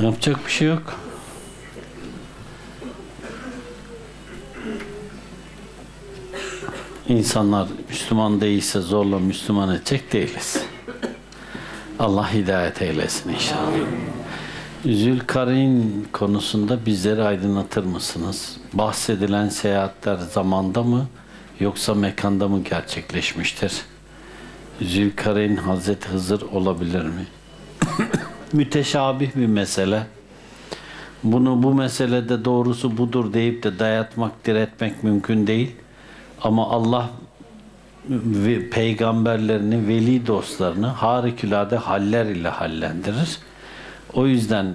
Yapacak bir şey yok. İnsanlar Müslüman değilse zorla Müslüman edecek değiliz. Allah hidayet eylesin inşallah. Zülkarin konusunda bizleri aydınlatır mısınız? Bahsedilen seyahatler zamanda mı yoksa mekanda mı gerçekleşmiştir? Zülkarin Hazreti Hızır olabilir mi? Müteşabih bir mesele. Bunu bu meselede doğrusu budur deyip de dayatmak, diretmek mümkün değil. Ama Allah peygamberlerini, veli dostlarını harikulade haller ile hallendirir. O yüzden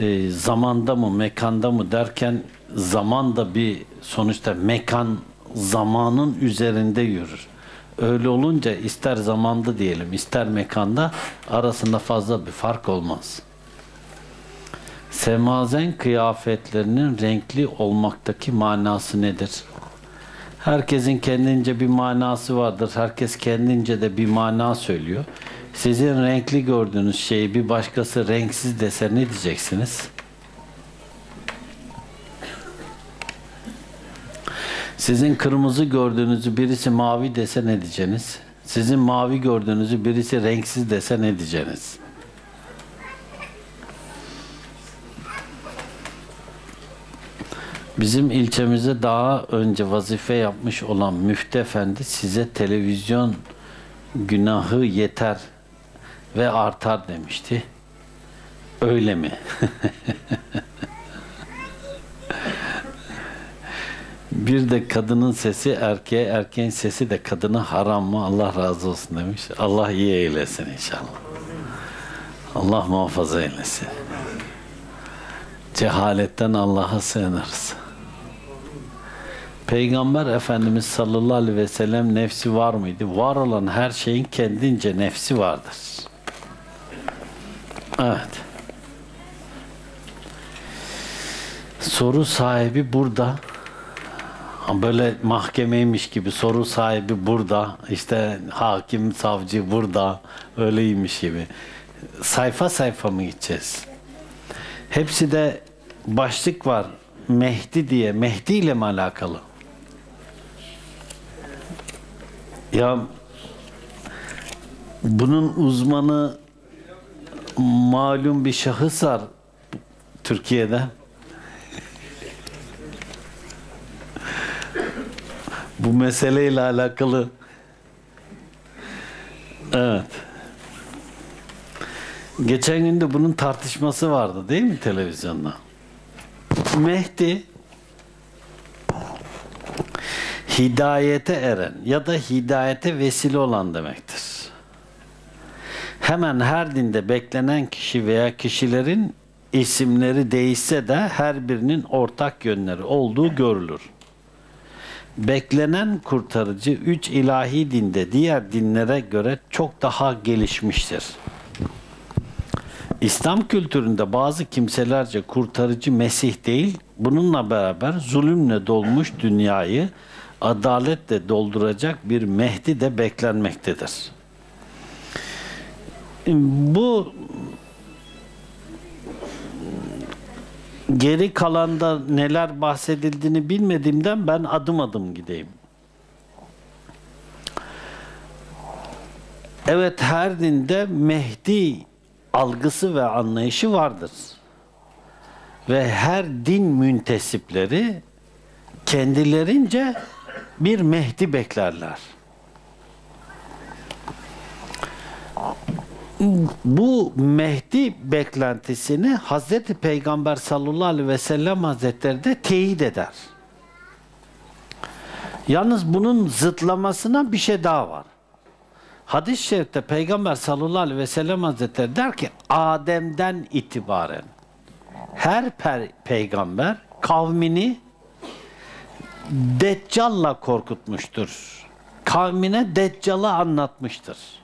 e, zamanda mı, mekanda mı derken zaman da bir sonuçta mekan zamanın üzerinde yürür. Öyle olunca ister zamanda diyelim, ister mekanda arasında fazla bir fark olmaz. Semazen kıyafetlerinin renkli olmaktaki manası nedir? Herkesin kendince bir manası vardır. Herkes kendince de bir mana söylüyor. Sizin renkli gördüğünüz şeyi bir başkası renksiz dese ne diyeceksiniz? Sizin kırmızı gördüğünüzü birisi mavi dese ne diyeceksiniz? Sizin mavi gördüğünüzü birisi renksiz dese ne diyeceksiniz? Bizim ilçemize daha önce vazife yapmış olan Müftü Efendi size televizyon günahı yeter ve artar demişti. Öyle mi? Bir de kadının sesi erkeğe, erkeğin sesi de kadına haram mı? Allah razı olsun demiş. Allah iyi eylesin inşallah. Allah muhafaza eylesin. Cehaletten Allah'a sığınırız. Peygamber Efendimiz sallallahu aleyhi ve sellem nefsi var mıydı? Var olan her şeyin kendince nefsi vardır. Evet. Soru sahibi burada. Böyle mahkemeymiş gibi soru sahibi burada. işte hakim, savcı burada. Öyleymiş gibi. Sayfa sayfa mı gideceğiz? Hepsi de başlık var. Mehdi diye. Mehdi ile mi alakalı? Ya bunun uzmanı malum bir şahıs var Türkiye'de. Bu meseleyle alakalı Evet. Geçen gün de bunun tartışması vardı değil mi televizyonda? Mehdi hidayete eren ya da hidayete vesile olan demektir. Hemen her dinde beklenen kişi veya kişilerin isimleri değişse de her birinin ortak yönleri olduğu görülür. Beklenen kurtarıcı üç ilahi dinde diğer dinlere göre çok daha gelişmiştir. İslam kültüründe bazı kimselerce kurtarıcı Mesih değil, bununla beraber zulümle dolmuş dünyayı adaletle dolduracak bir Mehdi de beklenmektedir. Bu geri kalanda neler bahsedildiğini bilmediğimden ben adım adım gideyim. Evet her dinde Mehdi algısı ve anlayışı vardır. Ve her din müntesipleri kendilerince bir Mehdi beklerler. Bu Mehdi beklentisini Hazreti Peygamber sallallahu aleyhi ve sellem Hazretleri de teyit eder. Yalnız bunun zıtlamasına bir şey daha var. Hadis-i şerifte Peygamber sallallahu aleyhi ve sellem Hazretleri der ki Adem'den itibaren her peygamber kavmini Deccal'la korkutmuştur. Kavmine Deccal'ı anlatmıştır.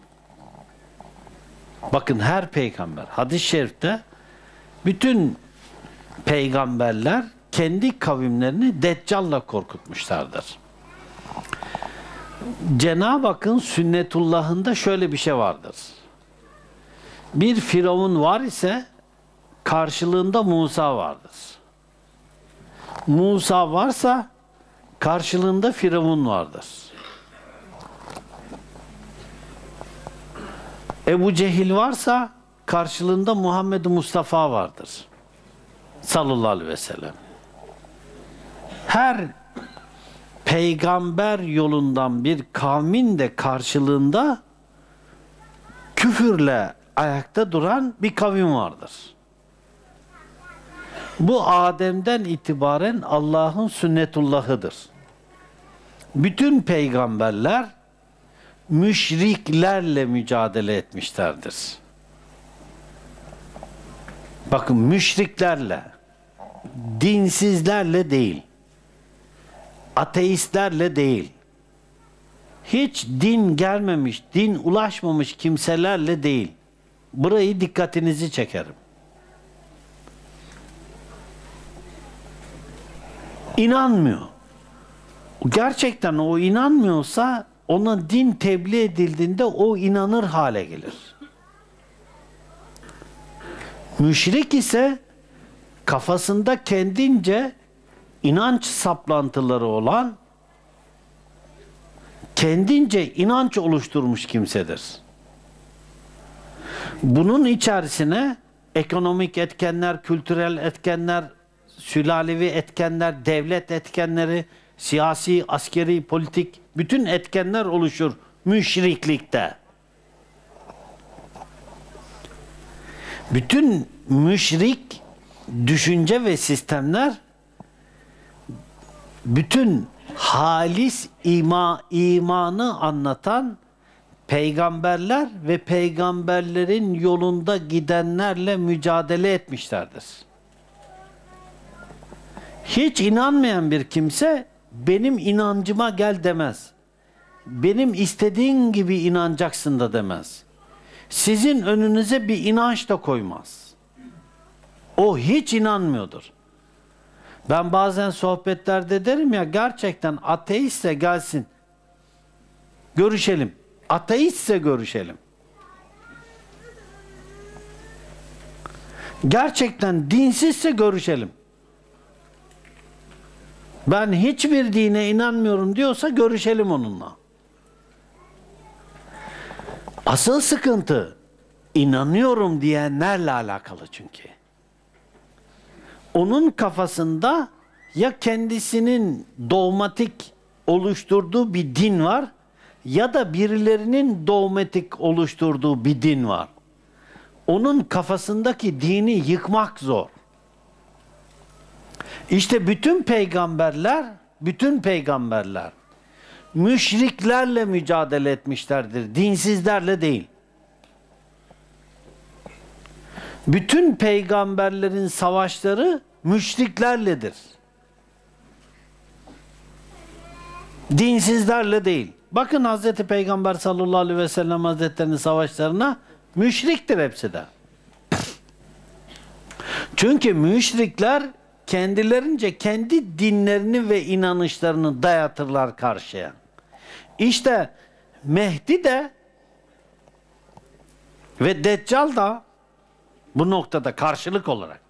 Bakın her peygamber hadis-i şerifte bütün peygamberler kendi kavimlerini Deccal'la korkutmuşlardır. Cenab-ı Hakk'ın sünnetullahında şöyle bir şey vardır. Bir firavun var ise karşılığında Musa vardır. Musa varsa karşılığında Firavun vardır. Ebu Cehil varsa karşılığında Muhammed Mustafa vardır. Sallallahu aleyhi ve sellem. Her peygamber yolundan bir kavmin de karşılığında küfürle ayakta duran bir kavim vardır. Bu Adem'den itibaren Allah'ın sünnetullahıdır. Bütün peygamberler müşriklerle mücadele etmişlerdir. Bakın müşriklerle, dinsizlerle değil, ateistlerle değil, hiç din gelmemiş, din ulaşmamış kimselerle değil. Burayı dikkatinizi çekerim. İnanmıyor. Gerçekten o inanmıyorsa ona din tebliğ edildiğinde o inanır hale gelir. Müşrik ise kafasında kendince inanç saplantıları olan kendince inanç oluşturmuş kimsedir. Bunun içerisine ekonomik etkenler, kültürel etkenler, sülalevi etkenler, devlet etkenleri, siyasi, askeri, politik bütün etkenler oluşur müşriklikte. Bütün müşrik düşünce ve sistemler bütün halis ima, imanı anlatan peygamberler ve peygamberlerin yolunda gidenlerle mücadele etmişlerdir. Hiç inanmayan bir kimse benim inancıma gel demez. Benim istediğin gibi inanacaksın da demez. Sizin önünüze bir inanç da koymaz. O hiç inanmıyordur. Ben bazen sohbetlerde derim ya gerçekten ateistse gelsin. Görüşelim. Ateistse görüşelim. Gerçekten dinsizse görüşelim. Ben hiçbir dine inanmıyorum diyorsa görüşelim onunla. Asıl sıkıntı inanıyorum diyenlerle alakalı çünkü. Onun kafasında ya kendisinin dogmatik oluşturduğu bir din var ya da birilerinin dogmatik oluşturduğu bir din var. Onun kafasındaki dini yıkmak zor. İşte bütün peygamberler, bütün peygamberler müşriklerle mücadele etmişlerdir. Dinsizlerle değil. Bütün peygamberlerin savaşları müşriklerledir. Dinsizlerle değil. Bakın Hazreti Peygamber sallallahu aleyhi ve sellem hazretlerinin savaşlarına müşriktir hepsi de. Çünkü müşrikler kendilerince kendi dinlerini ve inanışlarını dayatırlar karşıya. İşte Mehdi de ve Deccal da bu noktada karşılık olarak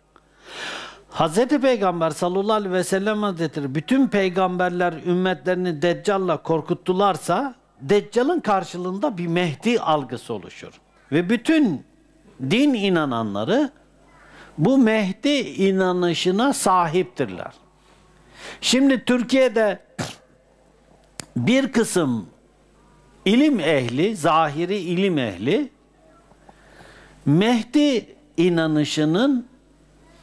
Hz. Peygamber sallallahu aleyhi ve sellem hazretleri bütün peygamberler ümmetlerini Deccal'la korkuttularsa Deccal'ın karşılığında bir Mehdi algısı oluşur. Ve bütün din inananları bu Mehdi inanışına sahiptirler. Şimdi Türkiye'de bir kısım ilim ehli, zahiri ilim ehli Mehdi inanışının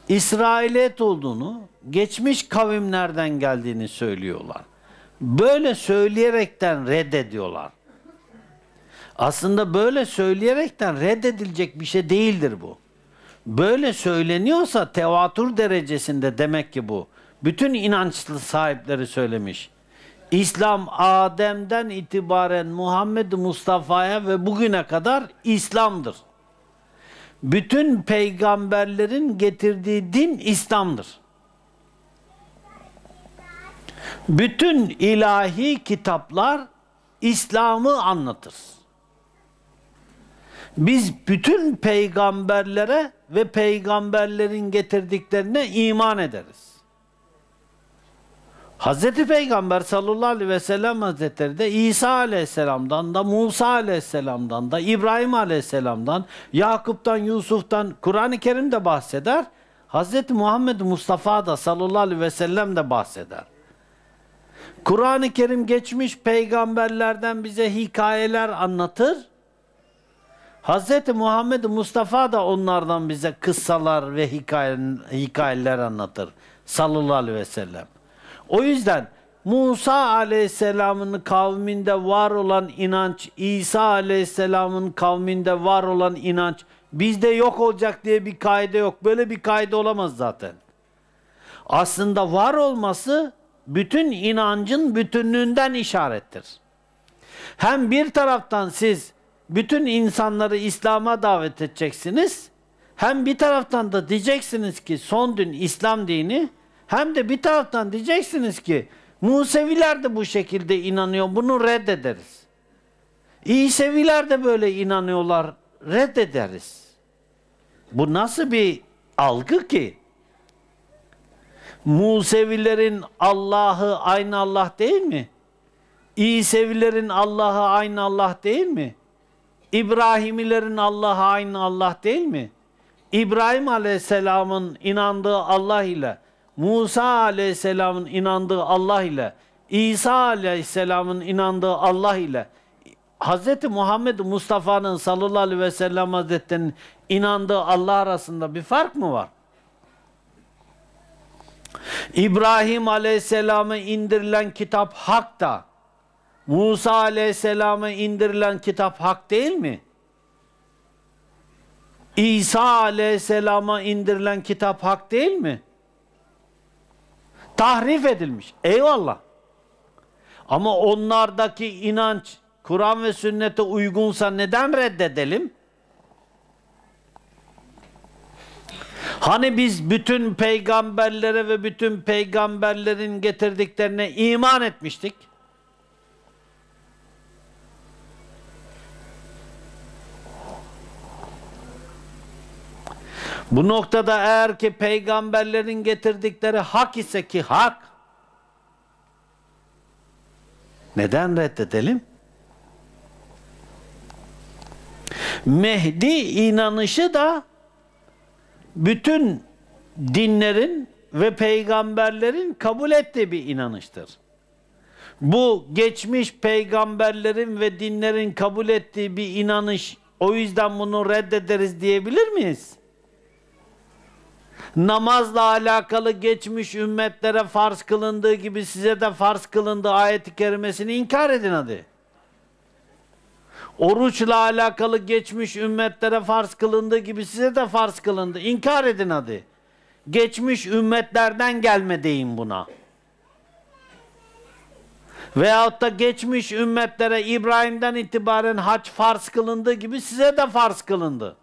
İsrailiyet olduğunu, geçmiş kavimlerden geldiğini söylüyorlar. Böyle söyleyerekten reddediyorlar. Aslında böyle söyleyerekten reddedilecek bir şey değildir bu. Böyle söyleniyorsa tevatür derecesinde demek ki bu. Bütün inançlı sahipleri söylemiş. İslam Adem'den itibaren Muhammed Mustafa'ya ve bugüne kadar İslam'dır. Bütün peygamberlerin getirdiği din İslam'dır. Bütün ilahi kitaplar İslam'ı anlatır. Biz bütün peygamberlere ve peygamberlerin getirdiklerine iman ederiz. Hazreti Peygamber sallallahu aleyhi ve sellem hazretleri de İsa aleyhisselamdan da Musa aleyhisselamdan da İbrahim aleyhisselamdan Yakup'tan Yusuf'tan Kur'an-ı Kerim de bahseder. Hazreti Muhammed Mustafa da sallallahu aleyhi ve sellem de bahseder. Kur'an-ı Kerim geçmiş peygamberlerden bize hikayeler anlatır. Hz. Muhammed Mustafa da onlardan bize kıssalar ve hikaye, hikayeler anlatır. Sallallahu aleyhi ve sellem. O yüzden Musa aleyhisselamın kavminde var olan inanç, İsa aleyhisselamın kavminde var olan inanç bizde yok olacak diye bir kaide yok. Böyle bir kaide olamaz zaten. Aslında var olması bütün inancın bütünlüğünden işarettir. Hem bir taraftan siz bütün insanları İslam'a davet edeceksiniz. Hem bir taraftan da diyeceksiniz ki son din İslam dini. Hem de bir taraftan diyeceksiniz ki Museviler de bu şekilde inanıyor. Bunu reddederiz. İseviler de böyle inanıyorlar. Reddederiz. Bu nasıl bir algı ki? Musevilerin Allah'ı aynı Allah değil mi? İsevilerin Allah'ı aynı Allah değil mi? İbrahimilerin Allah'ı aynı Allah değil mi? İbrahim Aleyhisselam'ın inandığı Allah ile Musa Aleyhisselam'ın inandığı Allah ile İsa Aleyhisselam'ın inandığı Allah ile Hz. Muhammed Mustafa'nın sallallahu aleyhi ve sellem Hazretleri'nin inandığı Allah arasında bir fark mı var? İbrahim Aleyhisselam'a indirilen kitap hak da Musa Aleyhisselam'a indirilen kitap hak değil mi? İsa Aleyhisselam'a indirilen kitap hak değil mi? Tahrif edilmiş. Eyvallah. Ama onlardaki inanç Kur'an ve sünnete uygunsa neden reddedelim? Hani biz bütün peygamberlere ve bütün peygamberlerin getirdiklerine iman etmiştik? Bu noktada eğer ki peygamberlerin getirdikleri hak ise ki hak, neden reddedelim? Mehdi inanışı da bütün dinlerin ve peygamberlerin kabul ettiği bir inanıştır. Bu geçmiş peygamberlerin ve dinlerin kabul ettiği bir inanış, o yüzden bunu reddederiz diyebilir miyiz? Namazla alakalı geçmiş ümmetlere farz kılındığı gibi size de farz kılındı ayet-i kerimesini inkar edin hadi. Oruçla alakalı geçmiş ümmetlere farz kılındığı gibi size de farz kılındı. İnkar edin hadi. Geçmiş ümmetlerden gelme deyin buna. Veyahut da geçmiş ümmetlere İbrahim'den itibaren hac farz kılındığı gibi size de farz kılındı.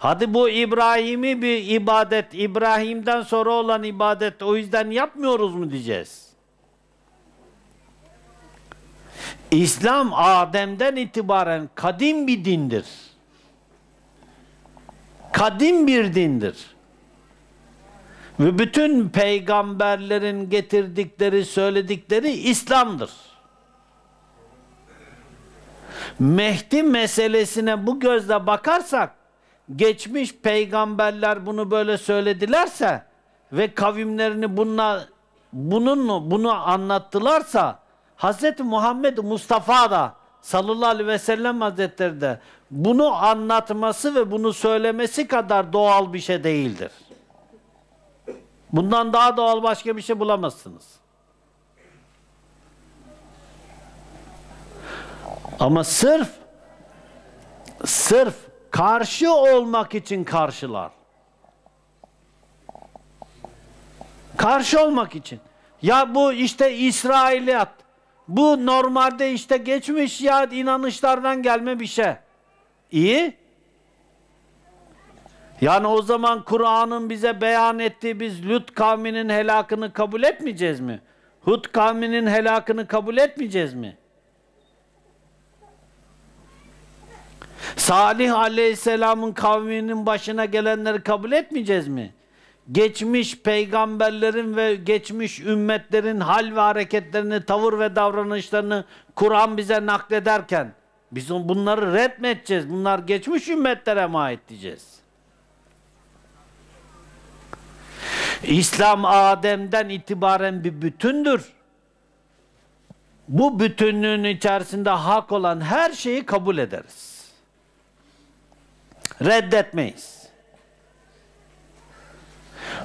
Hadi bu İbrahim'i bir ibadet, İbrahim'den sonra olan ibadet o yüzden yapmıyoruz mu diyeceğiz? İslam Adem'den itibaren kadim bir dindir. Kadim bir dindir. Ve bütün peygamberlerin getirdikleri, söyledikleri İslam'dır. Mehdi meselesine bu gözle bakarsak geçmiş peygamberler bunu böyle söyledilerse ve kavimlerini bununla bunun bunu anlattılarsa Hz. Muhammed Mustafa da sallallahu aleyhi ve sellem hazretleri de bunu anlatması ve bunu söylemesi kadar doğal bir şey değildir. Bundan daha doğal başka bir şey bulamazsınız. Ama sırf sırf karşı olmak için karşılar. Karşı olmak için. Ya bu işte İsrailiyat. Bu normalde işte geçmiş ya inanışlardan gelme bir şey. İyi. Yani o zaman Kur'an'ın bize beyan ettiği biz Lut kavminin helakını kabul etmeyeceğiz mi? Hud kavminin helakını kabul etmeyeceğiz mi? Salih Aleyhisselam'ın kavminin başına gelenleri kabul etmeyeceğiz mi? Geçmiş peygamberlerin ve geçmiş ümmetlerin hal ve hareketlerini, tavır ve davranışlarını Kur'an bize naklederken biz bunları red mi edeceğiz? Bunlar geçmiş ümmetlere mi ait diyeceğiz? İslam Adem'den itibaren bir bütündür. Bu bütünlüğün içerisinde hak olan her şeyi kabul ederiz. Reddetmeyiz.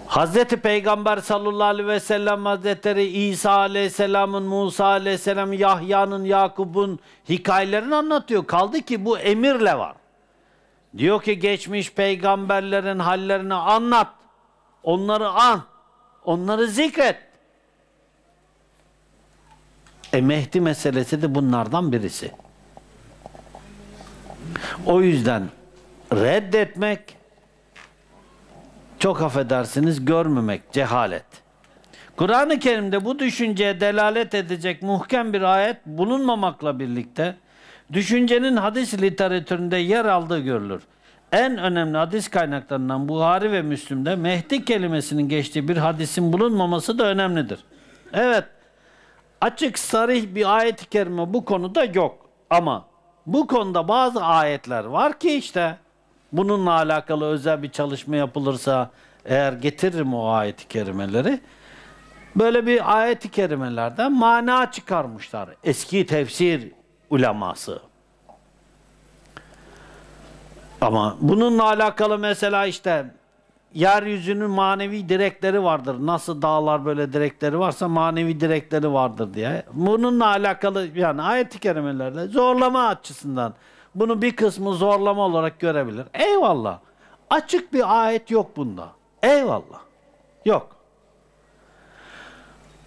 Hazreti Peygamber sallallahu aleyhi ve sellem Hazretleri İsa aleyhisselamın, Musa aleyhisselam, Yahya'nın, Yakup'un hikayelerini anlatıyor. Kaldı ki bu emirle var. Diyor ki geçmiş peygamberlerin hallerini anlat. Onları an. Onları zikret. E Mehdi meselesi de bunlardan birisi. O yüzden reddetmek çok affedersiniz görmemek, cehalet. Kur'an-ı Kerim'de bu düşünceye delalet edecek muhkem bir ayet bulunmamakla birlikte düşüncenin hadis literatüründe yer aldığı görülür. En önemli hadis kaynaklarından Buhari ve Müslüm'de Mehdi kelimesinin geçtiği bir hadisin bulunmaması da önemlidir. Evet, açık sarih bir ayet-i kerime bu konuda yok. Ama bu konuda bazı ayetler var ki işte bununla alakalı özel bir çalışma yapılırsa eğer getiririm o ayet-i kerimeleri böyle bir ayet-i kerimelerden mana çıkarmışlar. Eski tefsir uleması. Ama bununla alakalı mesela işte yeryüzünün manevi direkleri vardır. Nasıl dağlar böyle direkleri varsa manevi direkleri vardır diye. Bununla alakalı yani ayet-i kerimelerle zorlama açısından bunu bir kısmı zorlama olarak görebilir. Eyvallah. Açık bir ayet yok bunda. Eyvallah. Yok.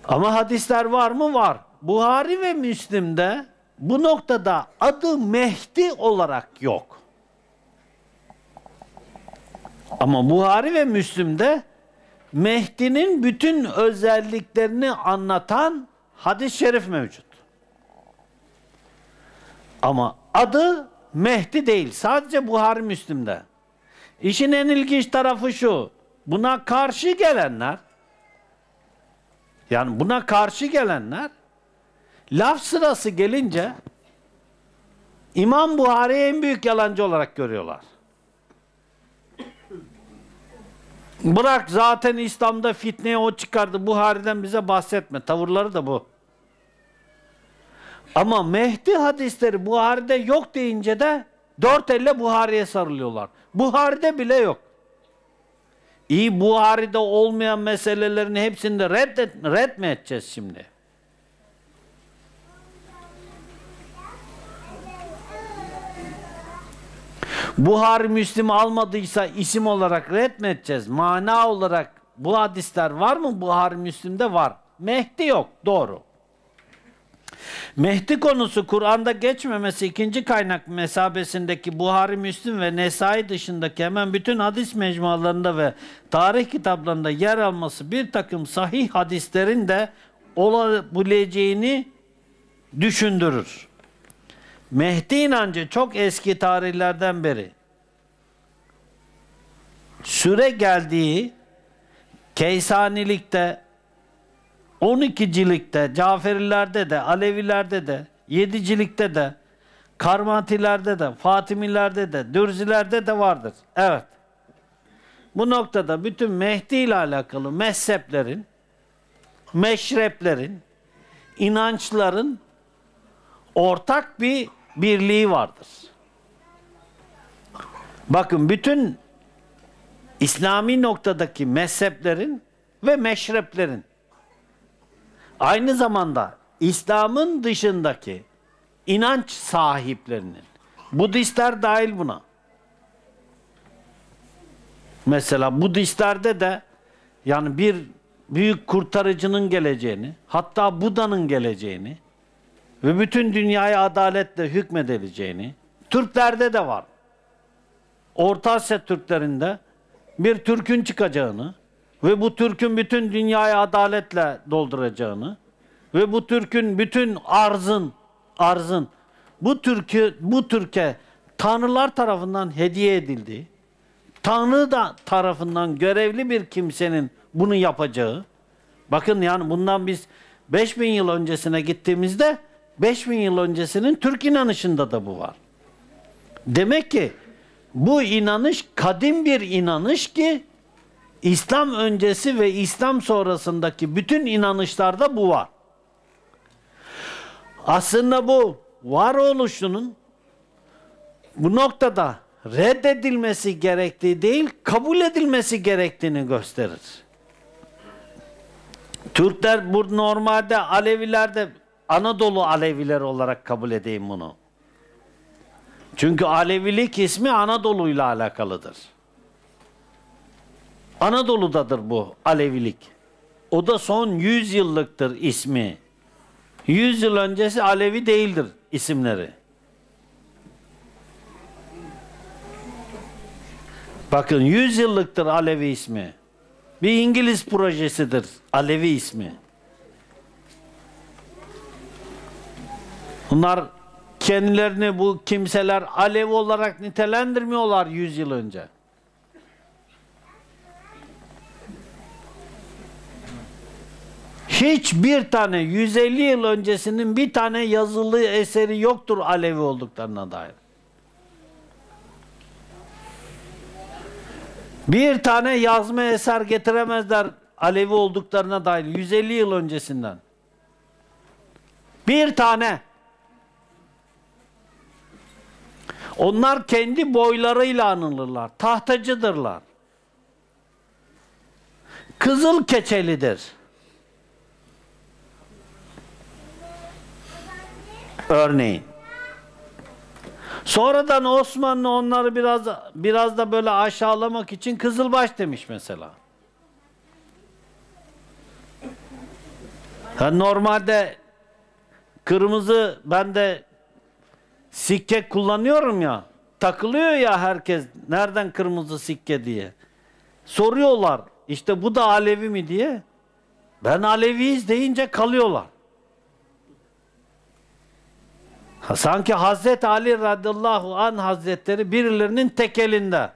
Ama hadisler var mı? Var. Buhari ve Müslim'de bu noktada adı Mehdi olarak yok. Ama Buhari ve Müslim'de Mehdi'nin bütün özelliklerini anlatan hadis-i şerif mevcut. Ama adı Mehdi değil. Sadece Buhari Müslim'de. İşin en ilginç tarafı şu. Buna karşı gelenler yani buna karşı gelenler laf sırası gelince İmam Buhari'yi en büyük yalancı olarak görüyorlar. Bırak zaten İslam'da fitneye o çıkardı. Buhari'den bize bahsetme. Tavırları da bu. Ama Mehdi hadisleri Buhari'de yok deyince de dört elle Buhari'ye sarılıyorlar. Buhari'de bile yok. İyi Buhari'de olmayan meselelerin hepsini de reddet, red mi edeceğiz şimdi? Buhari Müslim almadıysa isim olarak red mi edeceğiz? Mana olarak bu hadisler var mı? Buhari Müslim'de var. Mehdi yok. Doğru. Mehdi konusu Kur'an'da geçmemesi ikinci kaynak mesabesindeki Buhari, Müslim ve Nesai dışındaki hemen bütün hadis mecmualarında ve tarih kitaplarında yer alması bir takım sahih hadislerin de olabileceğini düşündürür. Mehdi inancı çok eski tarihlerden beri süre geldiği Keysanilikte 12'cilikte, Caferilerde de, Alevilerde de, Yedicilikte de, Karmatilerde de, Fatimilerde de, Dürzilerde de vardır. Evet. Bu noktada bütün Mehdi ile alakalı mezheplerin, meşreplerin, inançların ortak bir birliği vardır. Bakın bütün İslami noktadaki mezheplerin ve meşreplerin aynı zamanda İslam'ın dışındaki inanç sahiplerinin Budistler dahil buna. Mesela Budistlerde de yani bir büyük kurtarıcının geleceğini, hatta Buda'nın geleceğini ve bütün dünyaya adaletle hükmedileceğini Türklerde de var. Orta Asya Türklerinde bir Türk'ün çıkacağını ve bu Türk'ün bütün dünyayı adaletle dolduracağını ve bu Türk'ün bütün arzın arzın bu Türk'ü bu Türk'e tanrılar tarafından hediye edildiği, Tanrı da tarafından görevli bir kimsenin bunu yapacağı. Bakın yani bundan biz 5000 yıl öncesine gittiğimizde 5000 yıl öncesinin Türk inanışında da bu var. Demek ki bu inanış kadim bir inanış ki İslam öncesi ve İslam sonrasındaki bütün inanışlarda bu var. Aslında bu varoluşunun bu noktada reddedilmesi gerektiği değil, kabul edilmesi gerektiğini gösterir. Türkler bu normalde Alevilerde Anadolu Aleviler olarak kabul edeyim bunu. Çünkü Alevilik ismi Anadolu ile alakalıdır. Anadolu'dadır bu Alevilik. O da son 100 yıllıktır ismi. 100 yıl öncesi Alevi değildir isimleri. Bakın 100 yıllıktır Alevi ismi. Bir İngiliz projesidir Alevi ismi. Bunlar kendilerini bu kimseler Alevi olarak nitelendirmiyorlar 100 yıl önce. Hiçbir tane 150 yıl öncesinin bir tane yazılı eseri yoktur Alevi olduklarına dair. Bir tane yazma eser getiremezler Alevi olduklarına dair 150 yıl öncesinden. Bir tane. Onlar kendi boylarıyla anılırlar. Tahtacıdırlar. Kızıl keçelidir. Örneğin. Sonradan Osmanlı onları biraz biraz da böyle aşağılamak için Kızılbaş demiş mesela. Ha, normalde kırmızı ben de sikke kullanıyorum ya. Takılıyor ya herkes nereden kırmızı sikke diye. Soruyorlar işte bu da Alevi mi diye. Ben Aleviyiz deyince kalıyorlar. Sanki Hazreti Ali radıyallahu an hazretleri birilerinin tekelinde.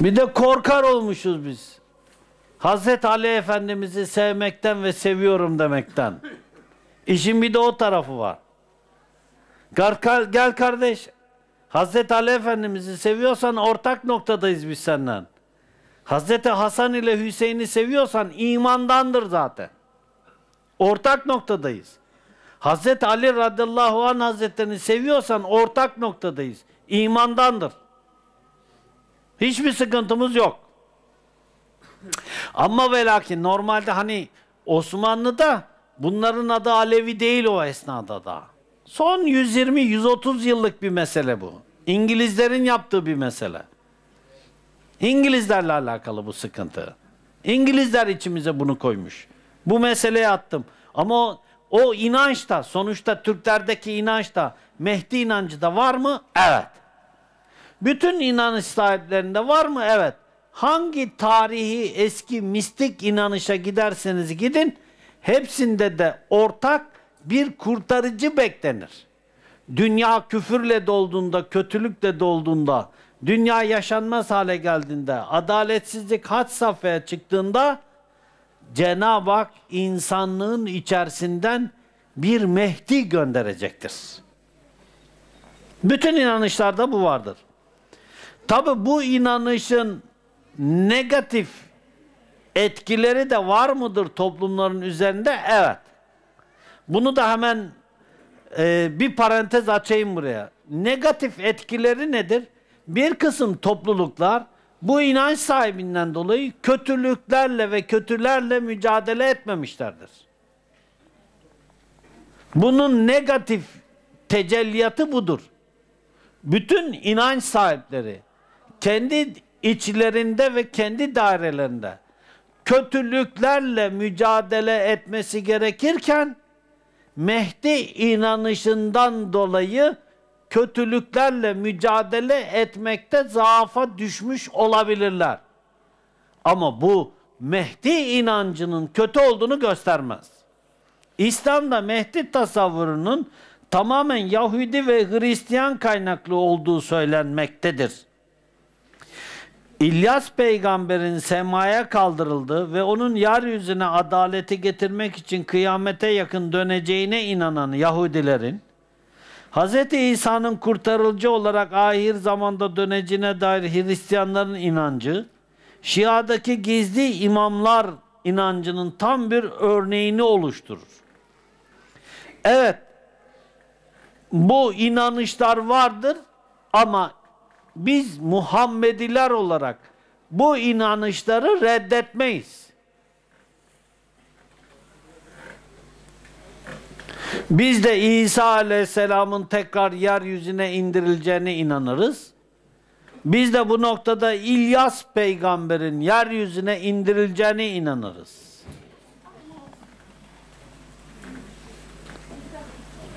Bir de korkar olmuşuz biz. Hazreti Ali Efendimiz'i sevmekten ve seviyorum demekten. İşin bir de o tarafı var. Gel, kardeş. Hazreti Ali Efendimiz'i seviyorsan ortak noktadayız biz senden. Hazreti Hasan ile Hüseyin'i seviyorsan imandandır zaten. Ortak noktadayız. Hazreti Ali radıyallahu anh hazretlerini seviyorsan ortak noktadayız. İmandandır. Hiçbir sıkıntımız yok. Ama ve normalde hani Osmanlı'da bunların adı Alevi değil o esnada da. Son 120-130 yıllık bir mesele bu. İngilizlerin yaptığı bir mesele. İngilizlerle alakalı bu sıkıntı. İngilizler içimize bunu koymuş. Bu meseleye attım. Ama o, o inanç da sonuçta Türklerdeki inanç da Mehdi inancı da var mı? Evet. Bütün inanış sahiplerinde var mı? Evet. Hangi tarihi eski mistik inanışa giderseniz gidin hepsinde de ortak bir kurtarıcı beklenir. Dünya küfürle dolduğunda, kötülükle dolduğunda, dünya yaşanmaz hale geldiğinde, adaletsizlik had safhaya çıktığında Cenab-ı Hak insanlığın içerisinden bir Mehdi gönderecektir. Bütün inanışlarda bu vardır. Tabi bu inanışın negatif etkileri de var mıdır toplumların üzerinde? Evet. Bunu da hemen e, bir parantez açayım buraya. Negatif etkileri nedir? Bir kısım topluluklar bu inanç sahibinden dolayı kötülüklerle ve kötülerle mücadele etmemişlerdir. Bunun negatif tecelliyatı budur. Bütün inanç sahipleri kendi içlerinde ve kendi dairelerinde kötülüklerle mücadele etmesi gerekirken Mehdi inanışından dolayı kötülüklerle mücadele etmekte zaafa düşmüş olabilirler. Ama bu Mehdi inancının kötü olduğunu göstermez. İslam'da Mehdi tasavvurunun tamamen Yahudi ve Hristiyan kaynaklı olduğu söylenmektedir. İlyas peygamberin semaya kaldırıldığı ve onun yeryüzüne adaleti getirmek için kıyamete yakın döneceğine inanan Yahudilerin, Hz. İsa'nın kurtarıcı olarak ahir zamanda döneceğine dair Hristiyanların inancı, Şia'daki gizli imamlar inancının tam bir örneğini oluşturur. Evet, bu inanışlar vardır ama biz Muhammediler olarak bu inanışları reddetmeyiz. Biz de İsa Aleyhisselam'ın tekrar yeryüzüne indirileceğine inanırız. Biz de bu noktada İlyas peygamberin yeryüzüne indirileceğine inanırız.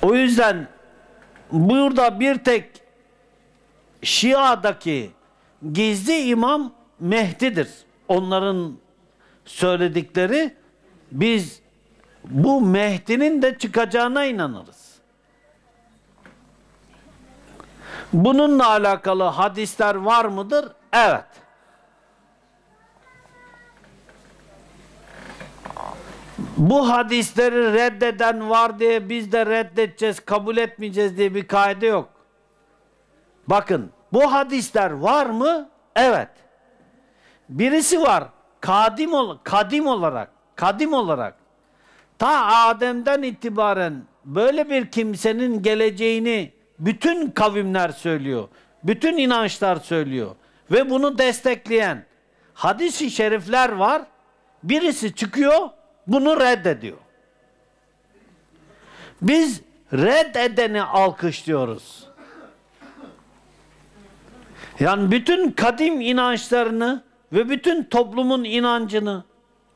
O yüzden burada bir tek Şia'daki gizli imam Mehdi'dir. Onların söyledikleri biz bu Mehdi'nin de çıkacağına inanırız. Bununla alakalı hadisler var mıdır? Evet. Bu hadisleri reddeden var diye biz de reddedeceğiz, kabul etmeyeceğiz diye bir kaide yok. Bakın bu hadisler var mı? Evet. Birisi var. Kadim, ol kadim olarak, kadim olarak ta Adem'den itibaren böyle bir kimsenin geleceğini bütün kavimler söylüyor. Bütün inançlar söylüyor. Ve bunu destekleyen hadisi şerifler var. Birisi çıkıyor, bunu reddediyor. Biz reddedeni alkışlıyoruz. Yani bütün kadim inançlarını ve bütün toplumun inancını,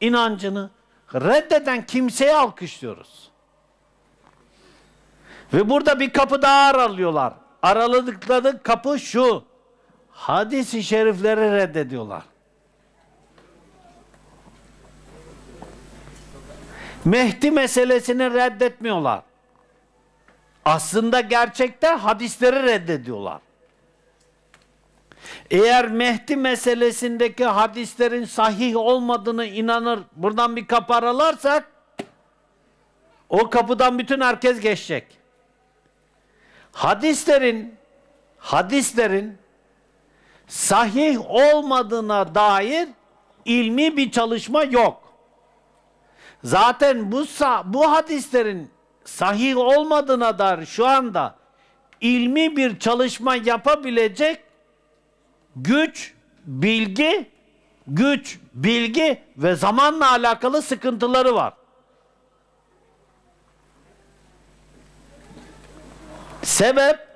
inancını reddeden kimseye alkışlıyoruz. Ve burada bir kapı daha aralıyorlar. Araladıkları kapı şu. Hadis-i şerifleri reddediyorlar. Mehdi meselesini reddetmiyorlar. Aslında gerçekte hadisleri reddediyorlar. Eğer Mehdi meselesindeki hadislerin sahih olmadığını inanır, buradan bir kapı aralarsak, o kapıdan bütün herkes geçecek. Hadislerin, hadislerin sahih olmadığına dair ilmi bir çalışma yok. Zaten bu bu hadislerin sahih olmadığına dair şu anda ilmi bir çalışma yapabilecek güç, bilgi, güç, bilgi ve zamanla alakalı sıkıntıları var. Sebep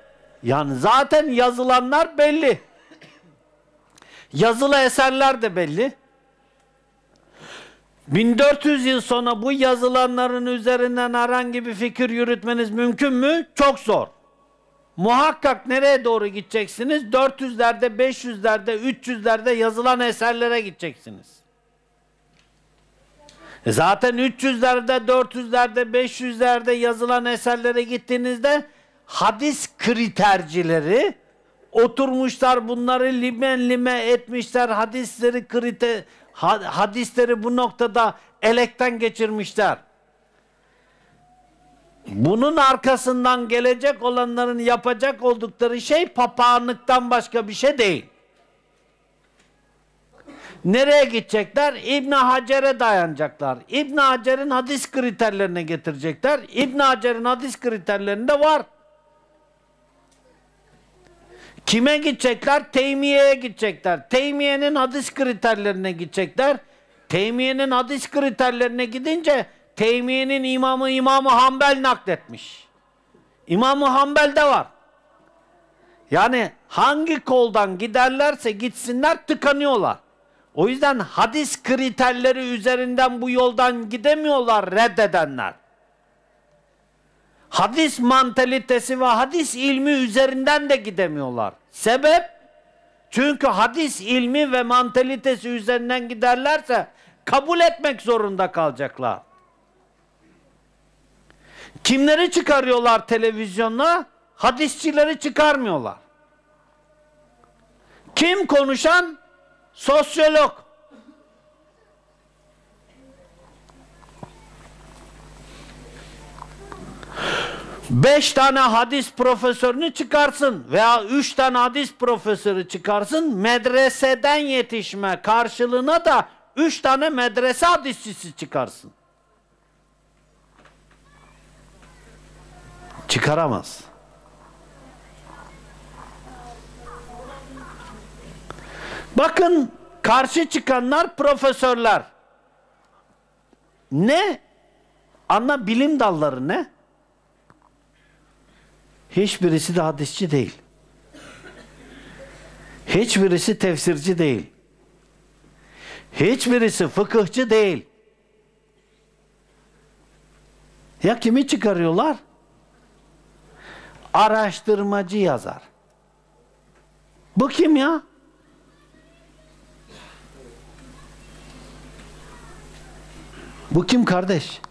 yani zaten yazılanlar belli. Yazılı eserler de belli. 1400 yıl sonra bu yazılanların üzerinden herhangi bir fikir yürütmeniz mümkün mü? Çok zor. Muhakkak nereye doğru gideceksiniz? 400'lerde, 500'lerde, 300'lerde yazılan eserlere gideceksiniz. E zaten 300'lerde, 400'lerde, 500'lerde yazılan eserlere gittiğinizde hadis kritercileri oturmuşlar bunları limen lime etmişler hadisleri kriter hadisleri bu noktada elekten geçirmişler. Bunun arkasından gelecek olanların yapacak oldukları şey papağanlıktan başka bir şey değil. Nereye gidecekler? İbn Hacer'e dayanacaklar. İbn Hacer'in hadis kriterlerine getirecekler. İbn Hacer'in hadis kriterlerinde var. Kime gidecekler? Teymiye'ye gidecekler. Teymiye'nin hadis kriterlerine gidecekler. Teymiye'nin hadis kriterlerine gidince Teymiye'nin imamı İmam-ı Hanbel nakletmiş. İmam-ı Hanbel'de var. Yani hangi koldan giderlerse gitsinler tıkanıyorlar. O yüzden hadis kriterleri üzerinden bu yoldan gidemiyorlar reddedenler hadis mantalitesi ve hadis ilmi üzerinden de gidemiyorlar. Sebep? Çünkü hadis ilmi ve mantalitesi üzerinden giderlerse kabul etmek zorunda kalacaklar. Kimleri çıkarıyorlar televizyonda? Hadisçileri çıkarmıyorlar. Kim konuşan? Sosyolog. Beş tane hadis profesörünü çıkarsın veya üç tane hadis profesörü çıkarsın medreseden yetişme karşılığına da üç tane medrese hadisçisi çıkarsın. Çıkaramaz. Bakın karşı çıkanlar profesörler. Ne? Ana bilim dalları ne? Hiçbirisi de hadisçi değil. Hiçbirisi tefsirci değil. Hiçbirisi fıkıhçı değil. Ya kimi çıkarıyorlar? Araştırmacı yazar. Bu kim ya? Bu kim kardeş?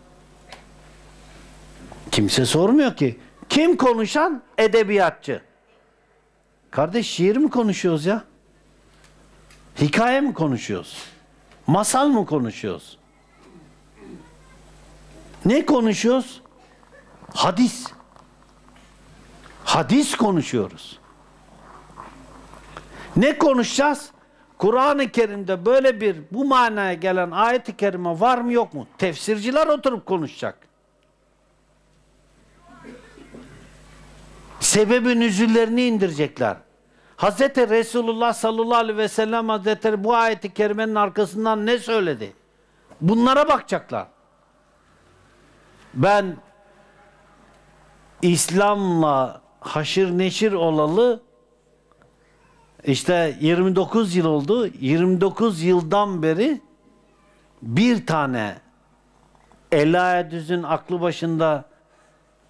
Kimse sormuyor ki. Kim konuşan? Edebiyatçı. Kardeş şiir mi konuşuyoruz ya? Hikaye mi konuşuyoruz? Masal mı konuşuyoruz? Ne konuşuyoruz? Hadis. Hadis konuşuyoruz. Ne konuşacağız? Kur'an-ı Kerim'de böyle bir bu manaya gelen ayet-i kerime var mı yok mu? Tefsirciler oturup konuşacak. Sebebi nüzüllerini indirecekler. Hazreti Resulullah sallallahu aleyhi ve sellem Hazretleri bu ayeti kerimenin arkasından ne söyledi? Bunlara bakacaklar. Ben İslam'la haşır neşir olalı işte 29 yıl oldu. 29 yıldan beri bir tane Ela Düz'ün aklı başında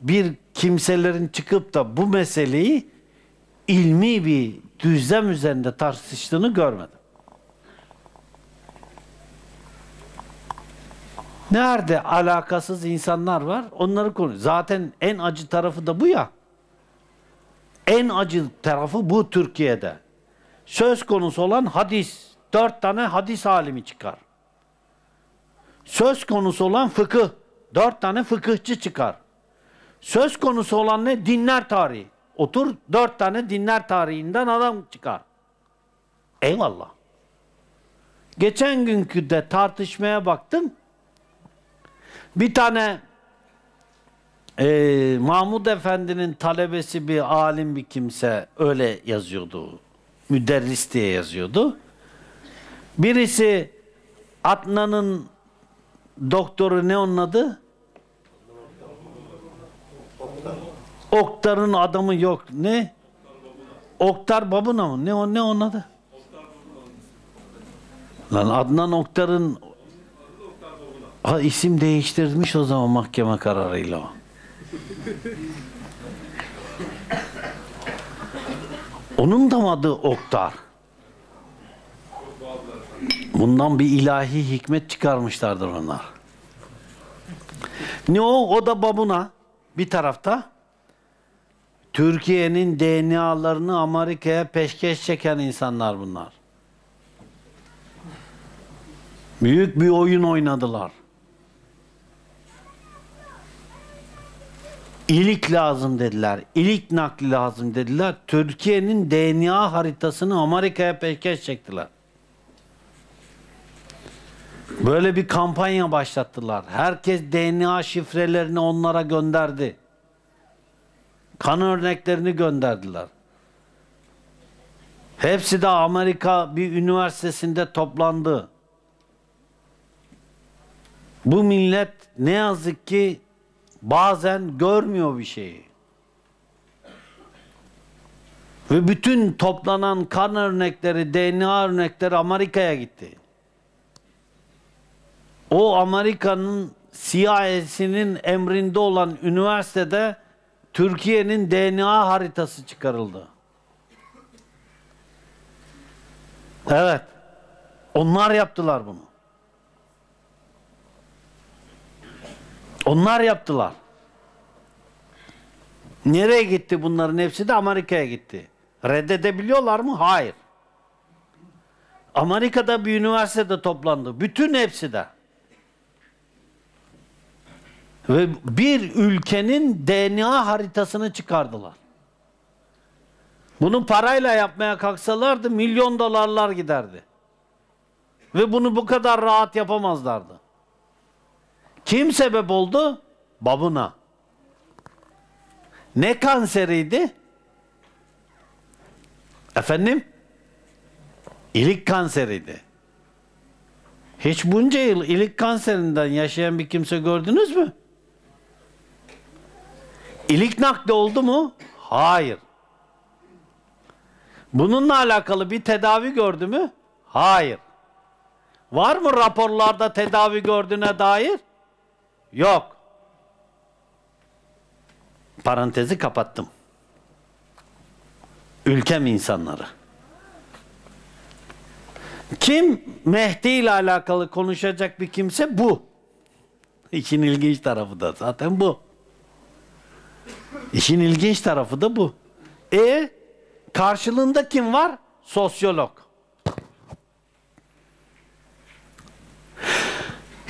bir kimselerin çıkıp da bu meseleyi ilmi bir düzlem üzerinde tartıştığını görmedim. Nerede alakasız insanlar var? Onları konu. Zaten en acı tarafı da bu ya. En acı tarafı bu Türkiye'de. Söz konusu olan hadis. Dört tane hadis alimi çıkar. Söz konusu olan fıkıh. Dört tane fıkıhçı çıkar. Söz konusu olan ne? Dinler tarihi. Otur dört tane dinler tarihinden adam çıkar. Eyvallah. Geçen günkü de tartışmaya baktım. Bir tane e, Mahmud Efendi'nin talebesi bir alim bir kimse öyle yazıyordu. Müderris diye yazıyordu. Birisi Adnan'ın doktoru ne onun adı? Oktar'ın adamı yok. Ne? Oktar Babuna mı? Ne o ne onun adı? Lan Adnan Oktar'ın isim değiştirmiş o zaman mahkeme kararıyla o. Onun da mı Oktar? Bundan bir ilahi hikmet çıkarmışlardır onlar. Ne o? O da babuna bir tarafta. Türkiye'nin DNA'larını Amerika'ya peşkeş çeken insanlar bunlar. Büyük bir oyun oynadılar. İlik lazım dediler. İlik nakli lazım dediler. Türkiye'nin DNA haritasını Amerika'ya peşkeş çektiler. Böyle bir kampanya başlattılar. Herkes DNA şifrelerini onlara gönderdi. Kan örneklerini gönderdiler. Hepsi de Amerika bir üniversitesinde toplandı. Bu millet ne yazık ki bazen görmüyor bir şeyi. Ve bütün toplanan kan örnekleri, DNA örnekleri Amerika'ya gitti. O Amerika'nın CIA'sinin emrinde olan üniversitede Türkiye'nin DNA haritası çıkarıldı. Evet. Onlar yaptılar bunu. Onlar yaptılar. Nereye gitti bunların hepsi de Amerika'ya gitti. Reddedebiliyorlar mı? Hayır. Amerika'da bir üniversitede toplandı. Bütün hepsi de. Ve bir ülkenin DNA haritasını çıkardılar. Bunu parayla yapmaya kalksalardı milyon dolarlar giderdi. Ve bunu bu kadar rahat yapamazlardı. Kim sebep oldu? Babuna. Ne kanseriydi? Efendim? İlik kanseriydi. Hiç bunca yıl ilik kanserinden yaşayan bir kimse gördünüz mü? İlik nakli oldu mu? Hayır. Bununla alakalı bir tedavi gördü mü? Hayır. Var mı raporlarda tedavi gördüğüne dair? Yok. Parantezi kapattım. Ülkem insanları. Kim Mehdi ile alakalı konuşacak bir kimse bu. İşin ilginç tarafı da zaten bu. İşin ilginç tarafı da bu. E karşılığında kim var? Sosyolog.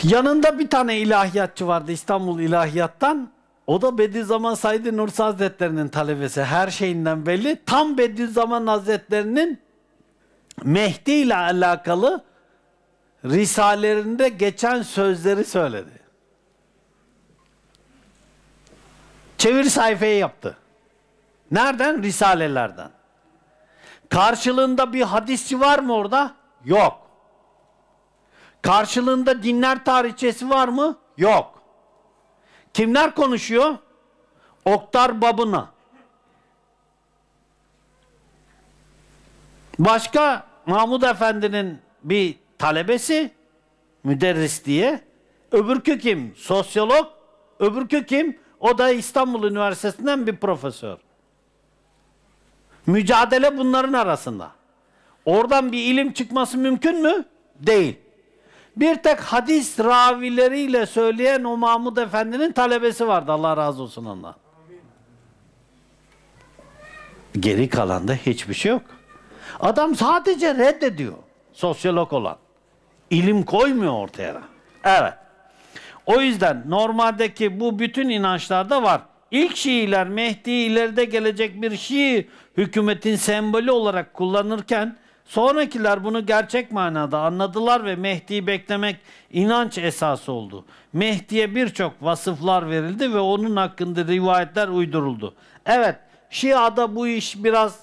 Yanında bir tane ilahiyatçı vardı İstanbul İlahiyat'tan. O da Bediüzzaman Said Nursi Hazretleri'nin talebesi. Her şeyinden belli. Tam Bediüzzaman Hazretleri'nin Mehdi ile alakalı risalelerinde geçen sözleri söyledi. Çevir sayfayı yaptı. Nereden? Risalelerden. Karşılığında bir hadisçi var mı orada? Yok. Karşılığında dinler tarihçesi var mı? Yok. Kimler konuşuyor? Oktar Babına. Başka Mahmud Efendi'nin bir talebesi müderris diye. Öbürkü kim? Sosyolog. Öbürkü kim? O da İstanbul Üniversitesi'nden bir profesör. Mücadele bunların arasında. Oradan bir ilim çıkması mümkün mü? Değil. Bir tek hadis ravileriyle söyleyen o Mahmud Efendi'nin talebesi vardı. Allah razı olsun ondan. Geri kalanda hiçbir şey yok. Adam sadece reddediyor. Sosyolog olan. İlim koymuyor ortaya. Evet. O yüzden normaldeki bu bütün inançlarda var. İlk Şiiler Mehdi ileride gelecek bir Şii hükümetin sembolü olarak kullanırken sonrakiler bunu gerçek manada anladılar ve Mehdi'yi beklemek inanç esası oldu. Mehdi'ye birçok vasıflar verildi ve onun hakkında rivayetler uyduruldu. Evet Şia'da bu iş biraz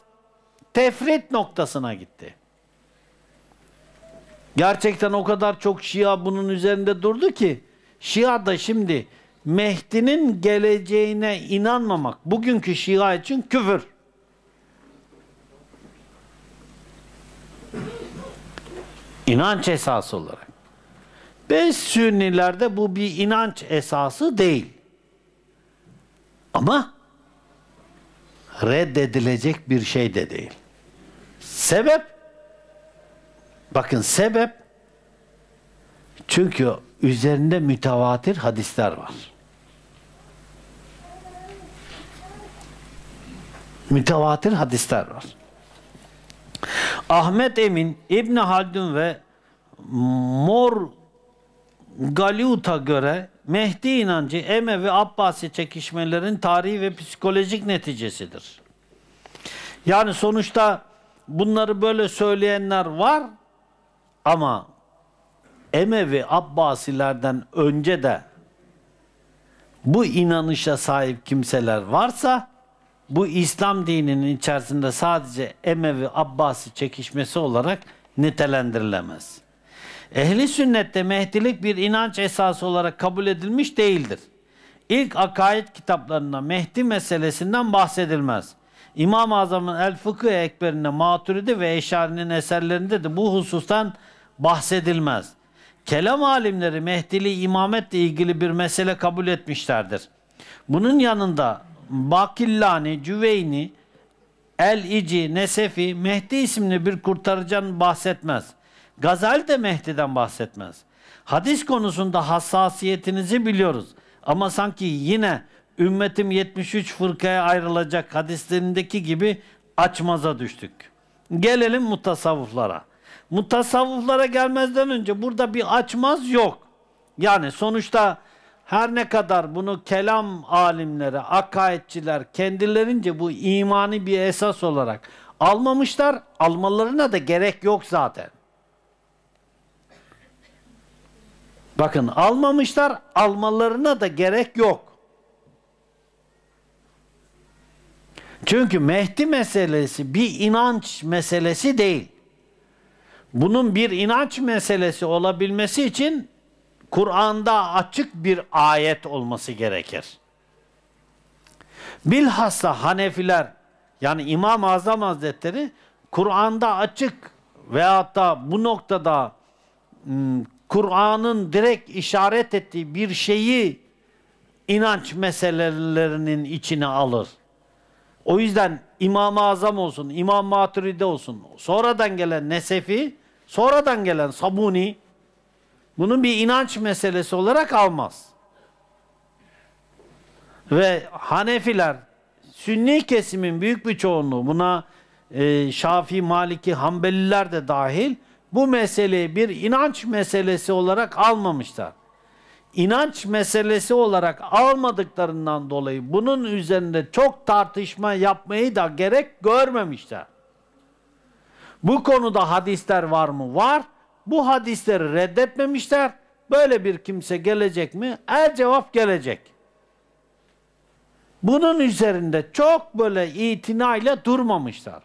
tefrit noktasına gitti. Gerçekten o kadar çok Şia bunun üzerinde durdu ki Şia da şimdi Mehdi'nin geleceğine inanmamak bugünkü Şia için küfür. İnanç esası olarak. Biz Sünnilerde bu bir inanç esası değil. Ama reddedilecek bir şey de değil. Sebep bakın sebep çünkü üzerinde mütevatir hadisler var. Mütevatir hadisler var. Ahmet Emin, İbn Haldun ve Mor Galiut'a göre Mehdi inancı Emevi Abbasi çekişmelerin tarihi ve psikolojik neticesidir. Yani sonuçta bunları böyle söyleyenler var ama Emevi Abbasilerden önce de bu inanışa sahip kimseler varsa bu İslam dininin içerisinde sadece Emevi Abbasi çekişmesi olarak nitelendirilemez. Ehli sünnette Mehdilik bir inanç esası olarak kabul edilmiş değildir. İlk akaid kitaplarında Mehdi meselesinden bahsedilmez. İmam-ı Azam'ın El Fıkıh Ekberinde Maturidi ve Eşari'nin eserlerinde de bu husustan bahsedilmez. Kelam alimleri Mehdili imametle ilgili bir mesele kabul etmişlerdir. Bunun yanında Bakillani, Cüveyni, El-İci, Nesefi, Mehdi isimli bir kurtarıcıdan bahsetmez. Gazal de Mehdi'den bahsetmez. Hadis konusunda hassasiyetinizi biliyoruz. Ama sanki yine ümmetim 73 fırkaya ayrılacak hadislerindeki gibi açmaza düştük. Gelelim mutasavvıflara. Mutasavvıflara gelmezden önce burada bir açmaz yok. Yani sonuçta her ne kadar bunu kelam alimleri, akaidçiler kendilerince bu imani bir esas olarak almamışlar, almalarına da gerek yok zaten. Bakın almamışlar, almalarına da gerek yok. Çünkü Mehdi meselesi bir inanç meselesi değil. Bunun bir inanç meselesi olabilmesi için Kur'an'da açık bir ayet olması gerekir. Bilhassa Hanefiler yani İmam-ı Azam Hazretleri Kur'an'da açık veyahut da bu noktada hmm, Kur'an'ın direkt işaret ettiği bir şeyi inanç meselelerinin içine alır. O yüzden İmam-ı Azam olsun, İmam Maturidi olsun, sonradan gelen Nesefi, sonradan gelen Sabuni, bunun bir inanç meselesi olarak almaz. Ve Hanefiler, Sünni kesimin büyük bir çoğunluğu, buna e, Şafii, Maliki, Hanbeliler de dahil, bu meseleyi bir inanç meselesi olarak almamışlar. İnanç meselesi olarak almadıklarından dolayı bunun üzerinde çok tartışma yapmayı da gerek görmemişler. Bu konuda hadisler var mı? Var. Bu hadisleri reddetmemişler. Böyle bir kimse gelecek mi? Er cevap gelecek. Bunun üzerinde çok böyle itinayla durmamışlar.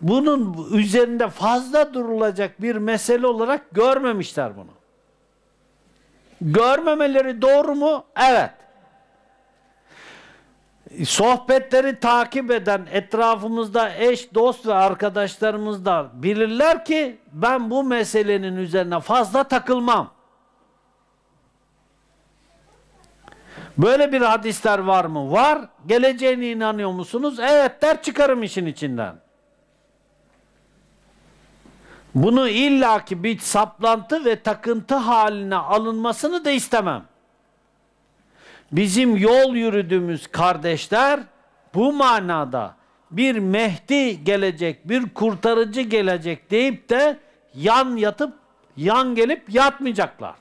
Bunun üzerinde fazla durulacak bir mesele olarak görmemişler bunu. Görmemeleri doğru mu? Evet. Sohbetleri takip eden etrafımızda eş, dost ve arkadaşlarımız da bilirler ki ben bu meselenin üzerine fazla takılmam. Böyle bir hadisler var mı? Var. Geleceğine inanıyor musunuz? Evet der çıkarım işin içinden. Bunu illaki bir saplantı ve takıntı haline alınmasını da istemem. Bizim yol yürüdüğümüz kardeşler bu manada bir Mehdi gelecek, bir kurtarıcı gelecek deyip de yan yatıp yan gelip yatmayacaklar.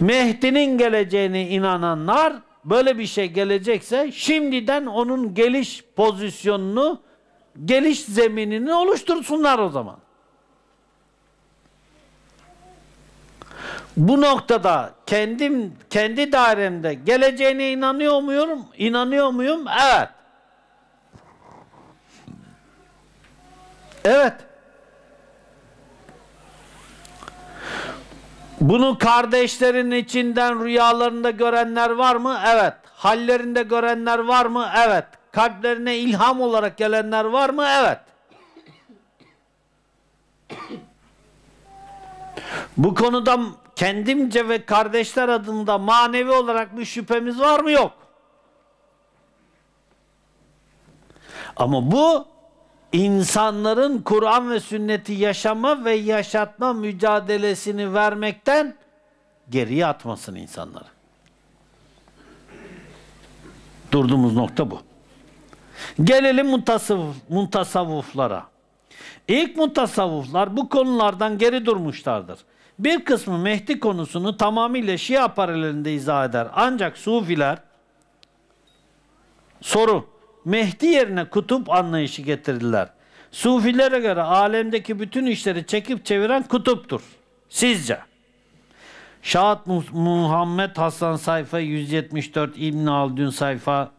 Mehdi'nin geleceğine inananlar böyle bir şey gelecekse şimdiden onun geliş pozisyonunu, geliş zeminini oluştursunlar o zaman. Bu noktada kendim kendi dairemde geleceğine inanıyor muyum? İnanıyor muyum? Evet. Evet. Bunu kardeşlerin içinden rüyalarında görenler var mı? Evet. Hallerinde görenler var mı? Evet. Kalplerine ilham olarak gelenler var mı? Evet. Bu konuda kendimce ve kardeşler adında manevi olarak bir şüphemiz var mı? Yok. Ama bu insanların Kur'an ve sünneti yaşama ve yaşatma mücadelesini vermekten geriye atmasın insanları. Durduğumuz nokta bu. Gelelim mutasavvuflara. İlk mutasavvuflar bu konulardan geri durmuşlardır. Bir kısmı Mehdi konusunu tamamıyla Şia paralelinde izah eder. Ancak Sufiler soru Mehdi yerine kutup anlayışı getirdiler. Sufilere göre alemdeki bütün işleri çekip çeviren kutuptur. Sizce? Şahat Muhammed Hasan sayfa 174 İbn Haldun sayfa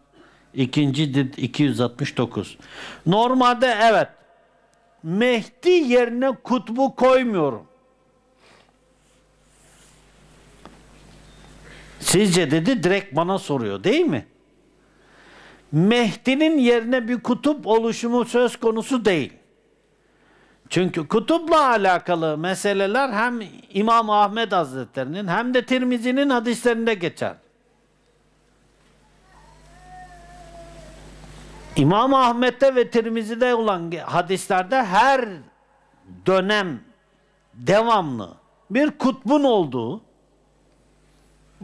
2. cilt 269. Normalde evet Mehdi yerine kutbu koymuyorum. Sizce dedi direkt bana soruyor değil mi? Mehdi'nin yerine bir kutup oluşumu söz konusu değil. Çünkü kutupla alakalı meseleler hem İmam Ahmed Hazretleri'nin hem de Tirmizi'nin hadislerinde geçer. İmam Ahmet'te ve Tirmizi'de olan hadislerde her dönem devamlı bir kutbun olduğu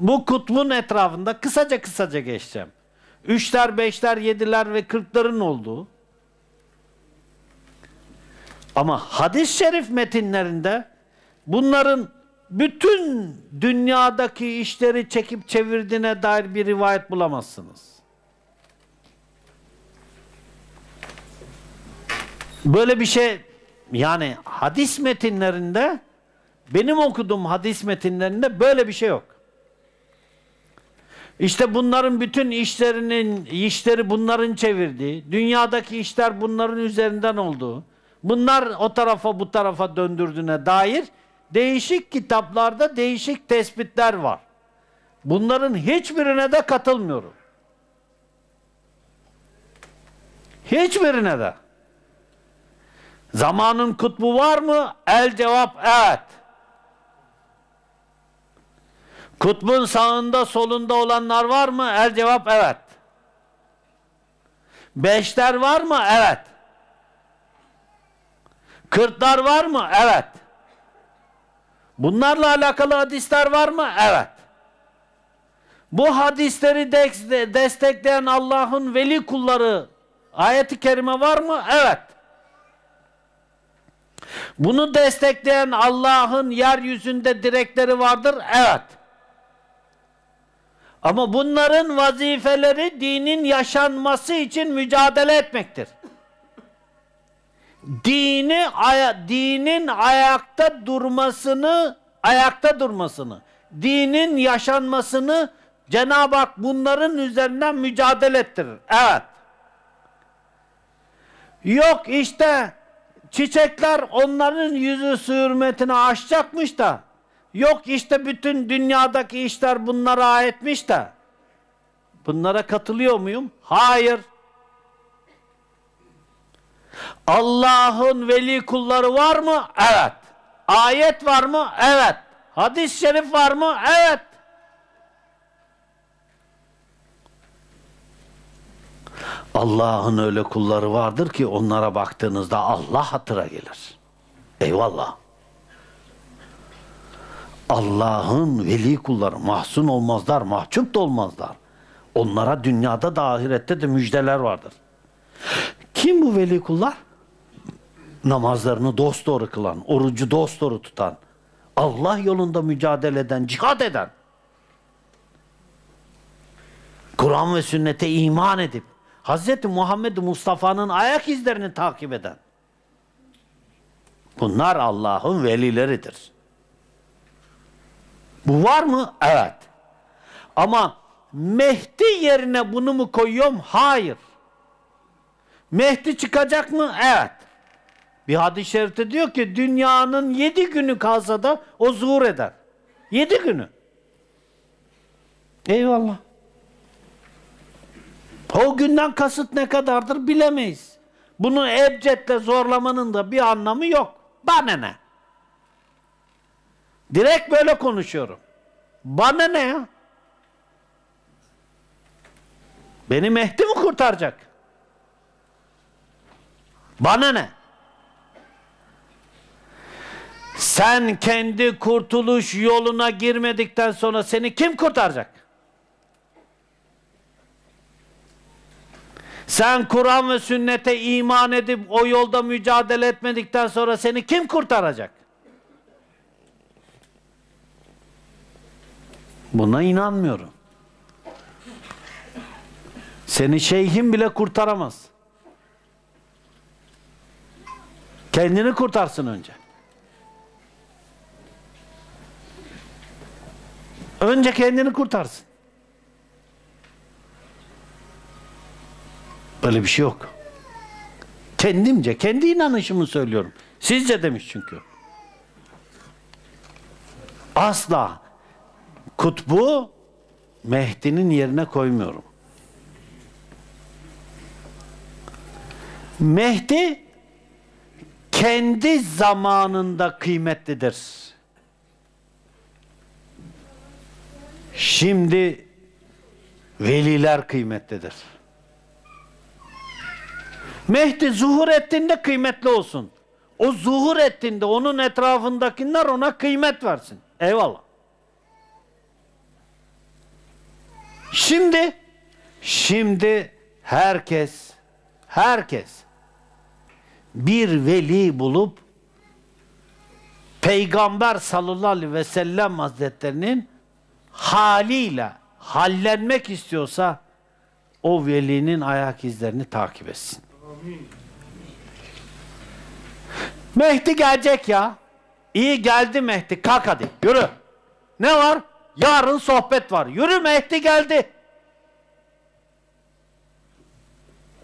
Bu kutbun etrafında kısaca kısaca geçeceğim. Üçler, beşler, yediler ve kırkların olduğu. Ama hadis-i şerif metinlerinde bunların bütün dünyadaki işleri çekip çevirdiğine dair bir rivayet bulamazsınız. Böyle bir şey yani hadis metinlerinde benim okuduğum hadis metinlerinde böyle bir şey yok. İşte bunların bütün işlerinin işleri bunların çevirdiği, dünyadaki işler bunların üzerinden olduğu, bunlar o tarafa bu tarafa döndürdüğüne dair değişik kitaplarda değişik tespitler var. Bunların hiçbirine de katılmıyorum. Hiçbirine de. Zamanın kutbu var mı? El cevap evet. Kutbun sağında solunda olanlar var mı? El cevap evet. Beşler var mı? Evet. Kırklar var mı? Evet. Bunlarla alakalı hadisler var mı? Evet. Bu hadisleri destekleyen Allah'ın veli kulları ayeti kerime var mı? Evet. Bunu destekleyen Allah'ın yeryüzünde direkleri vardır. Evet. Ama bunların vazifeleri dinin yaşanması için mücadele etmektir. Dini aya, dinin ayakta durmasını, ayakta durmasını, dinin yaşanmasını Cenab-ı Hak bunların üzerinden mücadele ettirir. Evet. Yok işte çiçekler onların yüzü hürmetine aşacakmış da yok işte bütün dünyadaki işler bunlara aitmiş de bunlara katılıyor muyum? Hayır. Allah'ın veli kulları var mı? Evet. Ayet var mı? Evet. Hadis-i şerif var mı? Evet. Allah'ın öyle kulları vardır ki onlara baktığınızda Allah hatıra gelir. Eyvallah. Allah'ın veli kulları mahzun olmazlar, mahcup da olmazlar. Onlara dünyada da ahirette de müjdeler vardır. Kim bu veli kullar? Namazlarını dosdoğru kılan, orucu dosdoğru tutan, Allah yolunda mücadele eden, cihad eden, Kur'an ve sünnete iman edip, Hz. Muhammed Mustafa'nın ayak izlerini takip eden. Bunlar Allah'ın velileridir. Bu var mı? Evet. Ama Mehdi yerine bunu mu koyuyorum? Hayır. Mehdi çıkacak mı? Evet. Bir hadis-i şerifte diyor ki dünyanın yedi günü kalsa da o zuhur eder. Yedi günü. Eyvallah. O günden kasıt ne kadardır bilemeyiz. Bunu ebcetle zorlamanın da bir anlamı yok. Bana ne? Direkt böyle konuşuyorum. Bana ne ya? Beni Mehdi mi kurtaracak? Bana ne? Sen kendi kurtuluş yoluna girmedikten sonra seni kim kurtaracak? Sen Kur'an ve sünnete iman edip o yolda mücadele etmedikten sonra seni kim kurtaracak? Buna inanmıyorum. Seni şeyhin bile kurtaramaz. Kendini kurtarsın önce. Önce kendini kurtarsın. Böyle bir şey yok. Kendimce, kendi inanışımı söylüyorum. Sizce demiş çünkü. Asla kutbu Mehdi'nin yerine koymuyorum. Mehdi kendi zamanında kıymetlidir. Şimdi veliler kıymetlidir. Mehdi zuhur ettiğinde kıymetli olsun. O zuhur ettiğinde onun etrafındakiler ona kıymet versin. Eyvallah. Şimdi şimdi herkes herkes bir veli bulup Peygamber sallallahu aleyhi ve sellem hazretlerinin haliyle hallenmek istiyorsa o velinin ayak izlerini takip etsin. Mehdi gelecek ya. İyi geldi Mehdi. Kalk hadi. Yürü. Ne var? Yarın sohbet var. Yürü Mehdi geldi.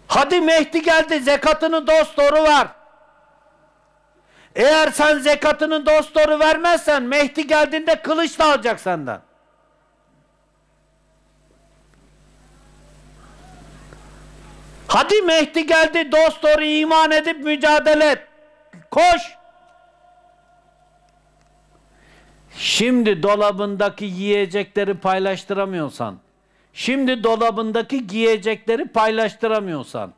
Hadi Mehdi geldi. Zekatını dost doğru ver. Eğer sen zekatını dost doğru vermezsen Mehdi geldiğinde kılıç da alacak senden. Hadi Mehdi geldi dost doğru iman edip mücadele et. Koş. Şimdi dolabındaki yiyecekleri paylaştıramıyorsan, şimdi dolabındaki giyecekleri paylaştıramıyorsan,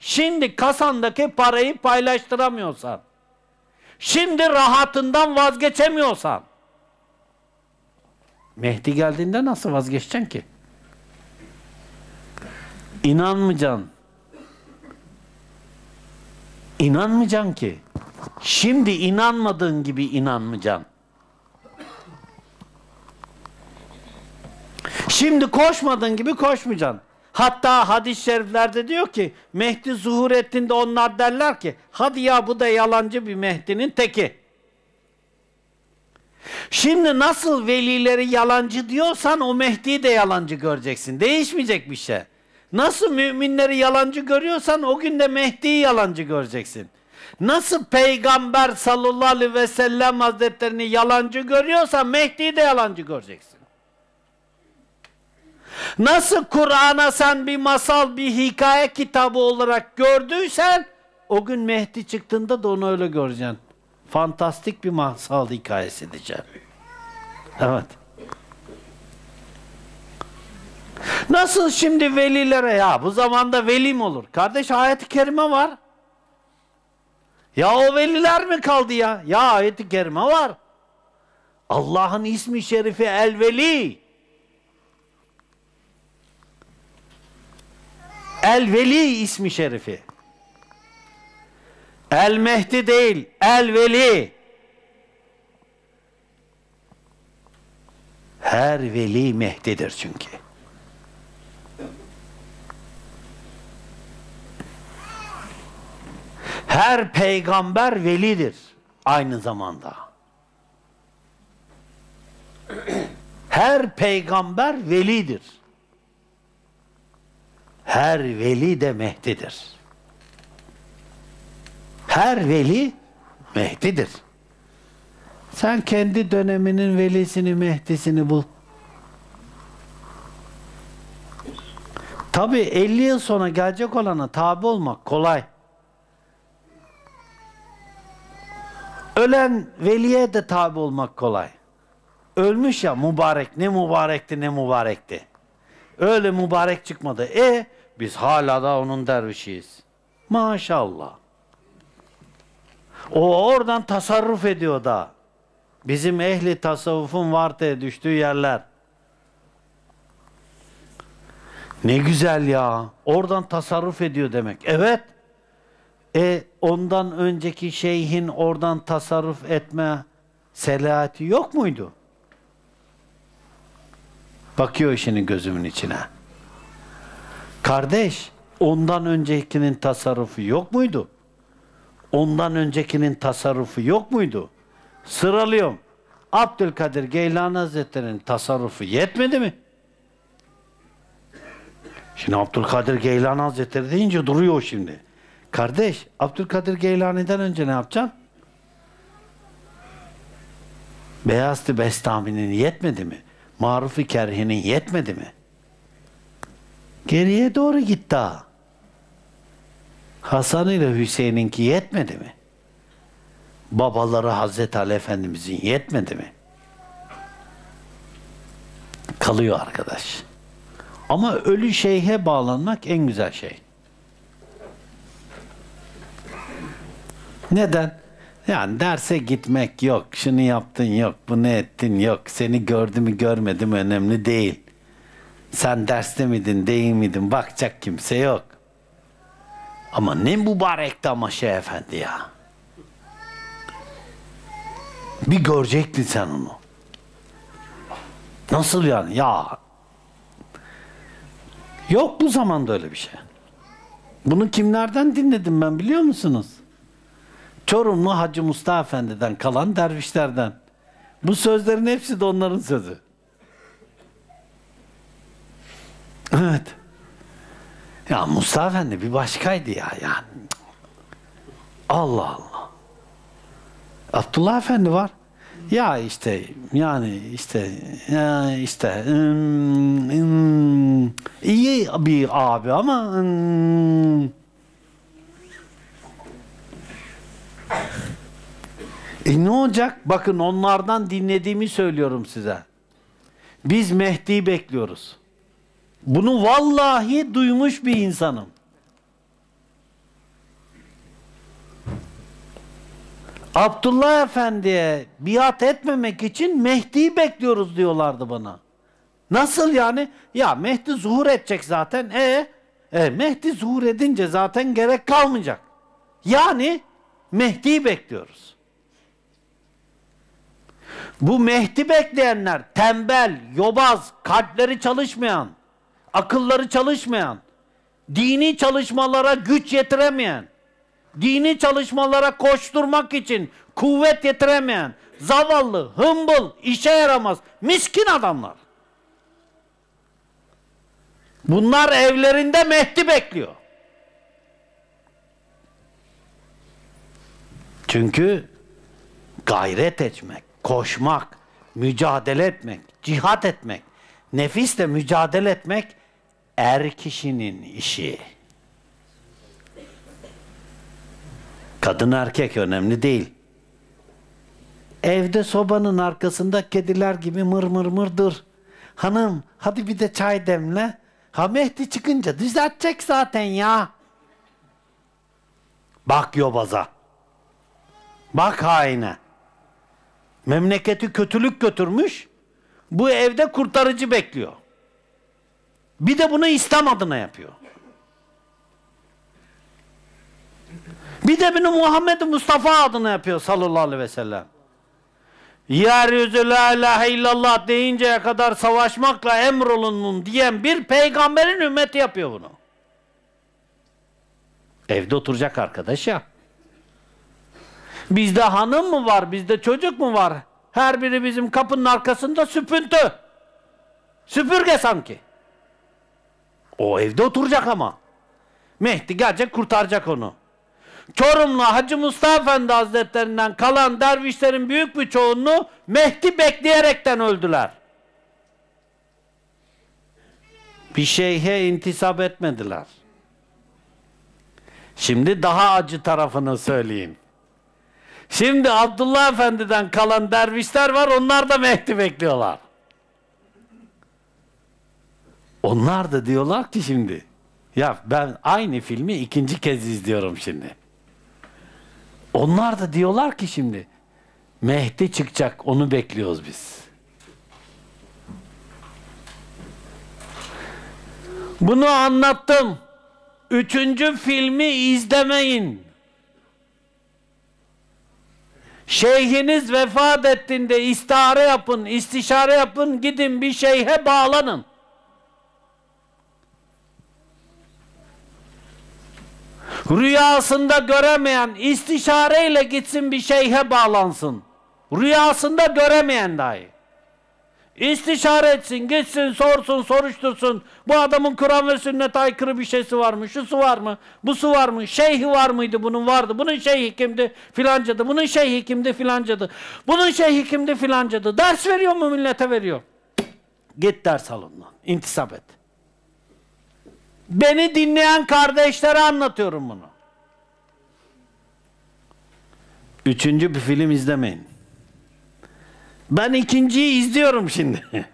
şimdi kasandaki parayı paylaştıramıyorsan, şimdi rahatından vazgeçemiyorsan, Mehdi geldiğinde nasıl vazgeçeceksin ki? İnanmayacaksın. İnanmayacaksın ki. Şimdi inanmadığın gibi inanmayacaksın. Şimdi koşmadığın gibi koşmayacaksın. Hatta hadis-i şeriflerde diyor ki Mehdi zuhur ettiğinde onlar derler ki hadi ya bu da yalancı bir Mehdi'nin teki. Şimdi nasıl velileri yalancı diyorsan o Mehdi'yi de yalancı göreceksin. Değişmeyecek bir şey. Nasıl müminleri yalancı görüyorsan o gün de Mehdi'yi yalancı göreceksin. Nasıl peygamber sallallahu aleyhi ve sellem hazretlerini yalancı görüyorsan Mehdi'yi de yalancı göreceksin. Nasıl Kur'an'a sen bir masal, bir hikaye kitabı olarak gördüysen o gün Mehdi çıktığında da onu öyle göreceksin. Fantastik bir masal hikayesi diyeceğim. Evet. Nasıl şimdi velilere ya bu zamanda veli mi olur? Kardeş ayet-i kerime var. Ya o veliler mi kaldı ya? Ya ayet-i kerime var. Allah'ın ismi şerifi el-veli. El-veli ismi şerifi. El-Mehdi değil, El-Veli. Her veli Mehdi'dir çünkü. Her peygamber velidir aynı zamanda. Her peygamber velidir. Her veli de Mehdi'dir. Her veli Mehdi'dir. Sen kendi döneminin velisini, Mehdi'sini bul. Tabi 50 yıl sonra gelecek olana tabi olmak kolay. Ölen veliye de tabi olmak kolay. Ölmüş ya mübarek ne mübarekti ne mübarekti. Öyle mübarek çıkmadı. E biz hala da onun dervişiyiz. Maşallah. O oradan tasarruf ediyor da. Bizim ehli tasavvufun vartaya düştüğü yerler. Ne güzel ya. Oradan tasarruf ediyor demek. Evet. E ondan önceki şeyhin oradan tasarruf etme selahati yok muydu? Bakıyor işinin gözümün içine. Kardeş, ondan öncekinin tasarrufu yok muydu? Ondan öncekinin tasarrufu yok muydu? Sıralıyorum. Abdülkadir Geylani Hazretleri'nin tasarrufu yetmedi mi? Şimdi Abdülkadir Geylani Hazretleri deyince duruyor şimdi. Kardeş, Abdülkadir Geylani'den önce ne yapacaksın? Beyazlı Bestami'nin yetmedi mi? Maruf-i Kerhi'nin yetmedi mi? Geriye doğru git daha. Hasan ile Hüseyin'inki yetmedi mi? Babaları Hazreti Ali Efendimizin yetmedi mi? Kalıyor arkadaş. Ama ölü şeyhe bağlanmak en güzel şey. Neden? Yani derse gitmek yok, şunu yaptın yok, bunu ettin yok, seni gördü mü görmedi mi önemli değil. Sen derste miydin, değil miydin? Bakacak kimse yok. Ama ne mübarekti ama şey efendi ya. Bir görecektin sen onu. Nasıl yani? Ya Yok bu zamanda öyle bir şey. Bunu kimlerden dinledim ben biliyor musunuz? Çorumlu Hacı Mustafa Efendi'den kalan dervişlerden. Bu sözlerin hepsi de onların sözü. Evet. Ya Mustafa Efendi bir başkaydı ya yani. Allah Allah. Abdullah Efendi var. Ya işte yani işte ya işte ım, ım, iyi bir abi ama ım, e ne olacak? Bakın onlardan dinlediğimi söylüyorum size. Biz Mehdi'yi bekliyoruz. Bunu vallahi duymuş bir insanım. Abdullah Efendi'ye biat etmemek için Mehdi'yi bekliyoruz diyorlardı bana. Nasıl yani? Ya Mehdi zuhur edecek zaten. E, e Mehdi zuhur edince zaten gerek kalmayacak. Yani Mehdi'yi bekliyoruz. Bu Mehdi bekleyenler tembel, yobaz, kalpleri çalışmayan, akılları çalışmayan, dini çalışmalara güç yetiremeyen, dini çalışmalara koşturmak için kuvvet yetiremeyen, zavallı, hımbıl, işe yaramaz, miskin adamlar. Bunlar evlerinde Mehdi bekliyor. Çünkü gayret etmek, koşmak, mücadele etmek, cihat etmek, nefisle mücadele etmek er kişinin işi. Kadın erkek önemli değil. Evde sobanın arkasında kediler gibi mır mır mırdır. Hanım hadi bir de çay demle. Ha Mehdi çıkınca düzeltecek zaten ya. Bak yobaza. Bak haine. Memleketi kötülük götürmüş. Bu evde kurtarıcı bekliyor. Bir de bunu İslam adına yapıyor. Bir de bunu Muhammed Mustafa adına yapıyor sallallahu aleyhi ve sellem. Yeryüzü la ilahe illallah deyinceye kadar savaşmakla emrolunun diyen bir peygamberin ümmeti yapıyor bunu. Evde oturacak arkadaş ya. Bizde hanım mı var, bizde çocuk mu var? Her biri bizim kapının arkasında süpüntü. Süpürge sanki. O evde oturacak ama. Mehdi gelecek kurtaracak onu. Çorumlu Hacı Mustafa Efendi Hazretlerinden kalan dervişlerin büyük bir çoğunluğu Mehdi bekleyerekten öldüler. Bir şeyhe intisap etmediler. Şimdi daha acı tarafını söyleyeyim. Şimdi Abdullah Efendi'den kalan dervişler var, onlar da Mehdi bekliyorlar. Onlar da diyorlar ki şimdi, ya ben aynı filmi ikinci kez izliyorum şimdi. Onlar da diyorlar ki şimdi Mehdi çıkacak onu bekliyoruz biz. Bunu anlattım. Üçüncü filmi izlemeyin. Şeyhiniz vefat ettiğinde istihare yapın, istişare yapın, gidin bir şeyhe bağlanın. Rüyasında göremeyen istişareyle gitsin bir şeyhe bağlansın. Rüyasında göremeyen dahi. İstişare etsin, gitsin, sorsun, soruştursun. Bu adamın Kur'an ve sünnet aykırı bir şeysi var mı? Şusu var mı? Busu var mı? Şeyhi var mıydı? Bunun vardı. Bunun şeyhi kimdi? Filancadı. Bunun şeyhi kimdi? Filancadı. Bunun şeyhi kimdi? Filancadı. Ders veriyor mu millete veriyor? Git ders alından. İntisap et. Beni dinleyen kardeşlere anlatıyorum bunu. Üçüncü bir film izlemeyin. Ben ikinciyi izliyorum şimdi.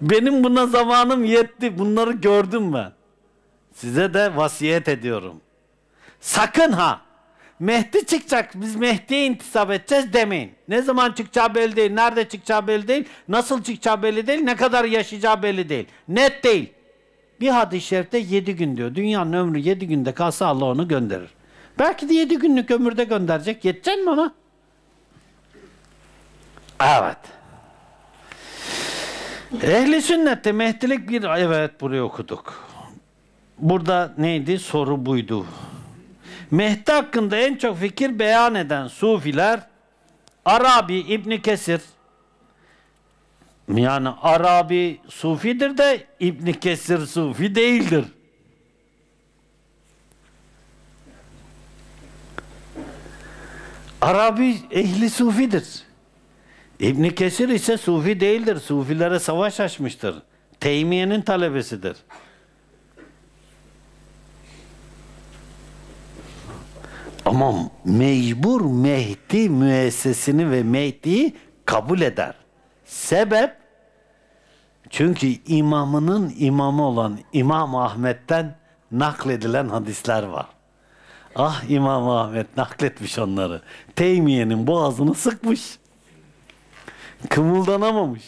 Benim buna zamanım yetti. Bunları gördüm ben. Size de vasiyet ediyorum. Sakın ha Mehdi çıkacak biz Mehdi'ye intisap edeceğiz demeyin. Ne zaman çıkacağı belli değil, nerede çıkacağı belli değil, nasıl çıkacağı belli değil, ne kadar yaşayacağı belli değil. Net değil. Bir hadis-i şerifte yedi gün diyor. Dünyanın ömrü yedi günde kalsa Allah onu gönderir. Belki de yedi günlük ömürde gönderecek. Yetecek mi ona? Evet. Ehli sünnette mehdilik bir evet buraya okuduk. Burada neydi? Soru buydu. Mehdi hakkında en çok fikir beyan eden sufiler Arabi İbni Kesir yani Arabi sufidir de İbni Kesir sufi değildir. Arabi ehli sufidir. İbn Kesir ise sufi değildir. Sufilere savaş açmıştır. Teymiye'nin talebesidir. Ama mecbur Mehdi müessesini ve Mehdi'yi kabul eder. Sebep çünkü imamının imamı olan İmam Ahmet'ten nakledilen hadisler var. Ah İmam Ahmet nakletmiş onları. Teymiye'nin boğazını sıkmış. Kımıldanamamış.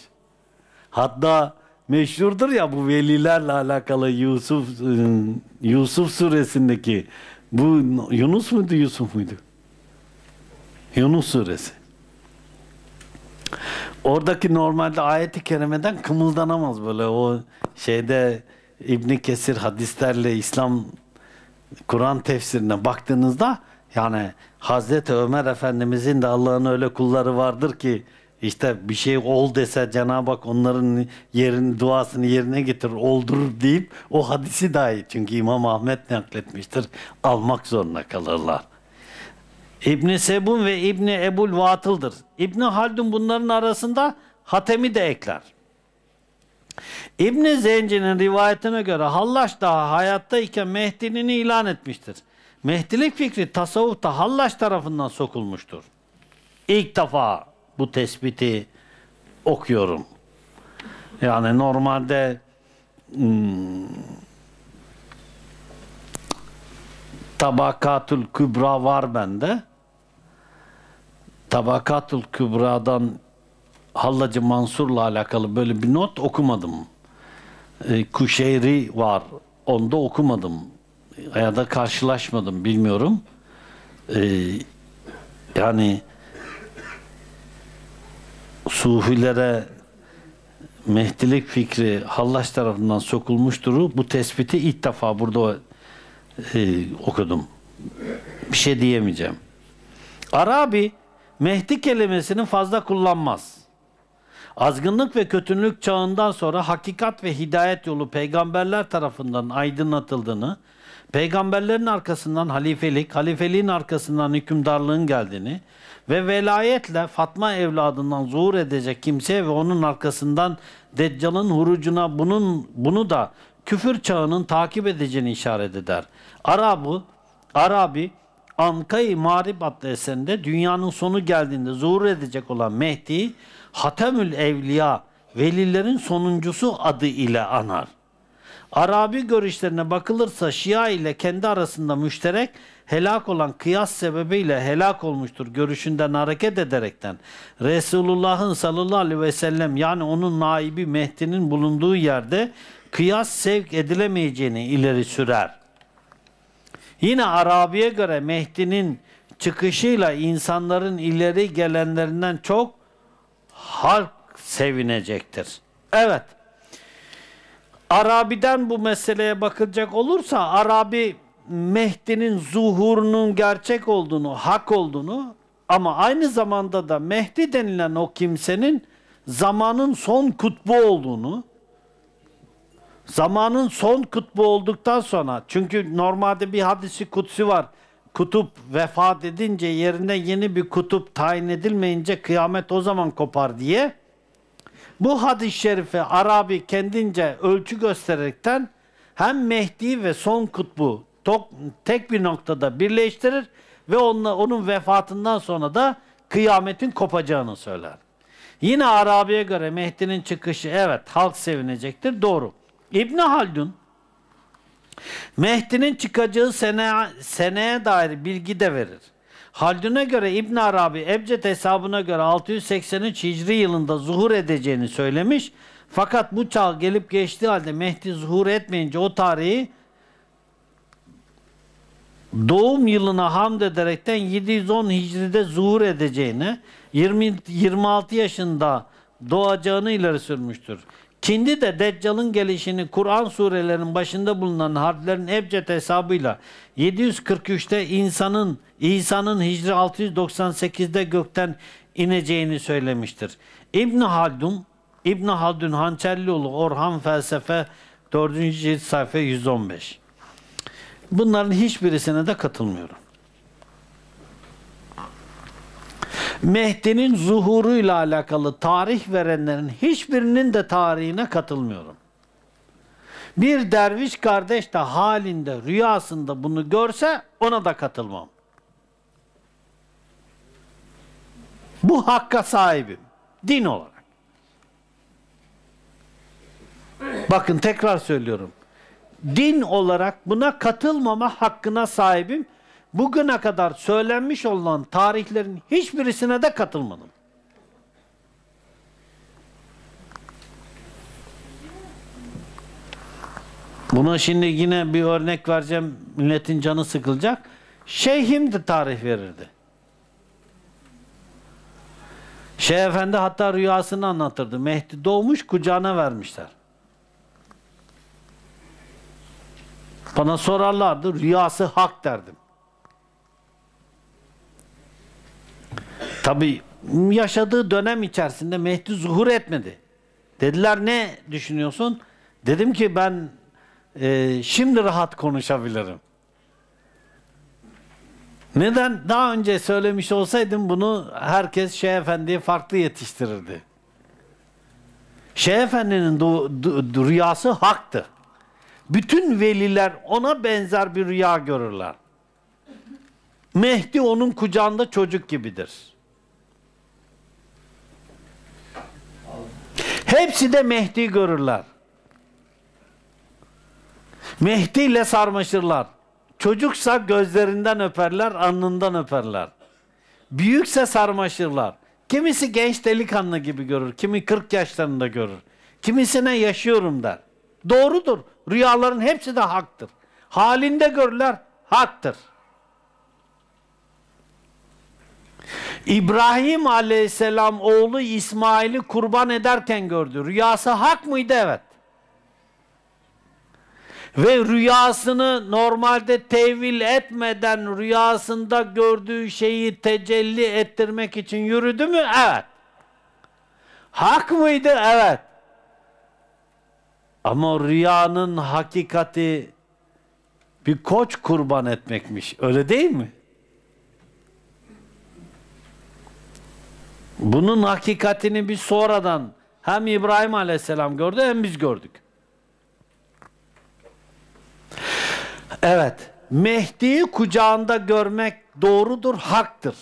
Hatta meşhurdur ya bu velilerle alakalı Yusuf Yusuf suresindeki bu Yunus muydu Yusuf muydu? Yunus suresi. Oradaki normalde ayeti kerimeden kımıldanamaz böyle o şeyde İbni Kesir hadislerle İslam Kur'an tefsirine baktığınızda yani Hazreti Ömer Efendimizin de Allah'ın öyle kulları vardır ki işte bir şey ol dese Cenab-ı Hak onların yerini, duasını yerine getirir, oldurur deyip o hadisi dahi çünkü İmam Ahmet nakletmiştir. Almak zorunda kalırlar. İbni Sebun ve İbni Ebul Vatıl'dır. İbni Haldun bunların arasında Hatemi de ekler. İbni Zenci'nin rivayetine göre Hallaç daha hayattayken Mehdi'nin ilan etmiştir. Mehdilik fikri tasavvufta Hallaç tarafından sokulmuştur. İlk defa bu tespiti okuyorum. Yani normalde hmm, Tabakatul Kübra var bende. Tabakatul Kübra'dan Hallacı Mansur'la alakalı böyle bir not okumadım. E, Kuşeyri var. Onda okumadım. Ya da karşılaşmadım bilmiyorum. E, yani Sufilere Mehdilik fikri Hallaç tarafından sokulmuştur. Bu tespiti ilk defa burada e, okudum. Bir şey diyemeyeceğim. Arabi Mehdi kelimesini fazla kullanmaz. Azgınlık ve kötülük çağından sonra hakikat ve hidayet yolu peygamberler tarafından aydınlatıldığını, peygamberlerin arkasından halifelik, halifeliğin arkasından hükümdarlığın geldiğini ve velayetle Fatma evladından zuhur edecek kimse ve onun arkasından Deccal'ın hurucuna bunun bunu da küfür çağının takip edeceğini işaret eder. Arabu, Arabi Ankay Marib adlı eserinde dünyanın sonu geldiğinde zuhur edecek olan Mehdi, Hatemül Evliya, velilerin sonuncusu adı ile anar. Arabi görüşlerine bakılırsa Şia ile kendi arasında müşterek helak olan kıyas sebebiyle helak olmuştur görüşünden hareket ederekten Resulullah'ın sallallahu aleyhi ve sellem yani onun naibi Mehdi'nin bulunduğu yerde kıyas sevk edilemeyeceğini ileri sürer. Yine Arabi'ye göre Mehdi'nin çıkışıyla insanların ileri gelenlerinden çok halk sevinecektir. Evet. Arabi'den bu meseleye bakılacak olursa Arabi Mehdi'nin zuhurunun gerçek olduğunu, hak olduğunu ama aynı zamanda da Mehdi denilen o kimsenin zamanın son kutbu olduğunu, zamanın son kutbu olduktan sonra çünkü normalde bir hadisi kutsi var. Kutup vefat edince yerine yeni bir kutup tayin edilmeyince kıyamet o zaman kopar diye. Bu hadis-i şerife Arabi kendince ölçü göstererekten hem Mehdi ve son kutbu tek bir noktada birleştirir ve onunla, onun vefatından sonra da kıyametin kopacağını söyler. Yine Arabi'ye göre Mehdi'nin çıkışı evet halk sevinecektir. Doğru. İbn Haldun Mehdi'nin çıkacağı sene, seneye dair bilgi de verir. Haldun'a göre İbn Arabi Ebced hesabına göre 683 Hicri yılında zuhur edeceğini söylemiş. Fakat bu çağ gelip geçtiği halde Mehdi zuhur etmeyince o tarihi doğum yılına hamd ederekten 710 Hicri'de zuhur edeceğini, 20, 26 yaşında doğacağını ileri sürmüştür. Kindi de Deccal'ın gelişini Kur'an surelerinin başında bulunan harflerin ebced hesabıyla 743'te insanın İsa'nın Hicri 698'de gökten ineceğini söylemiştir. İbn Haldun İbn Haldun Hançerlioğlu Orhan Felsefe 4. cilt sayfa 115. Bunların hiçbirisine de katılmıyorum. Mehdi'nin zuhuruyla alakalı tarih verenlerin hiçbirinin de tarihine katılmıyorum. Bir derviş kardeş de halinde, rüyasında bunu görse ona da katılmam. Bu hakka sahibim. Din olarak. Bakın tekrar söylüyorum. Din olarak buna katılmama hakkına sahibim bugüne kadar söylenmiş olan tarihlerin hiçbirisine de katılmadım. Buna şimdi yine bir örnek vereceğim. Milletin canı sıkılacak. Şeyhim de tarih verirdi. Şeyh Efendi hatta rüyasını anlatırdı. Mehdi doğmuş kucağına vermişler. Bana sorarlardı rüyası hak derdim. Tabi yaşadığı dönem içerisinde Mehdi zuhur etmedi. Dediler ne düşünüyorsun? Dedim ki ben e, şimdi rahat konuşabilirim. Neden? Daha önce söylemiş olsaydım bunu herkes Şeyh Efendi'ye farklı yetiştirirdi. Şeyh Efendi'nin rüyası haktı. Bütün veliler ona benzer bir rüya görürler. Mehdi onun kucağında çocuk gibidir. Hepsi de Mehdi görürler. Mehdi ile sarmaşırlar. Çocuksa gözlerinden öperler, alnından öperler. Büyükse sarmaşırlar. Kimisi genç delikanlı gibi görür, kimi 40 yaşlarında görür. Kimisine yaşıyorum der. Doğrudur. Rüyaların hepsi de haktır. Halinde görürler, haktır. İbrahim aleyhisselam oğlu İsmail'i kurban ederken gördü. Rüyası hak mıydı? Evet. Ve rüyasını normalde tevil etmeden rüyasında gördüğü şeyi tecelli ettirmek için yürüdü mü? Evet. Hak mıydı? Evet. Ama rüyanın hakikati bir koç kurban etmekmiş. Öyle değil mi? Bunun hakikatini biz sonradan hem İbrahim Aleyhisselam gördü hem biz gördük. Evet, Mehdi'yi kucağında görmek doğrudur, haktır.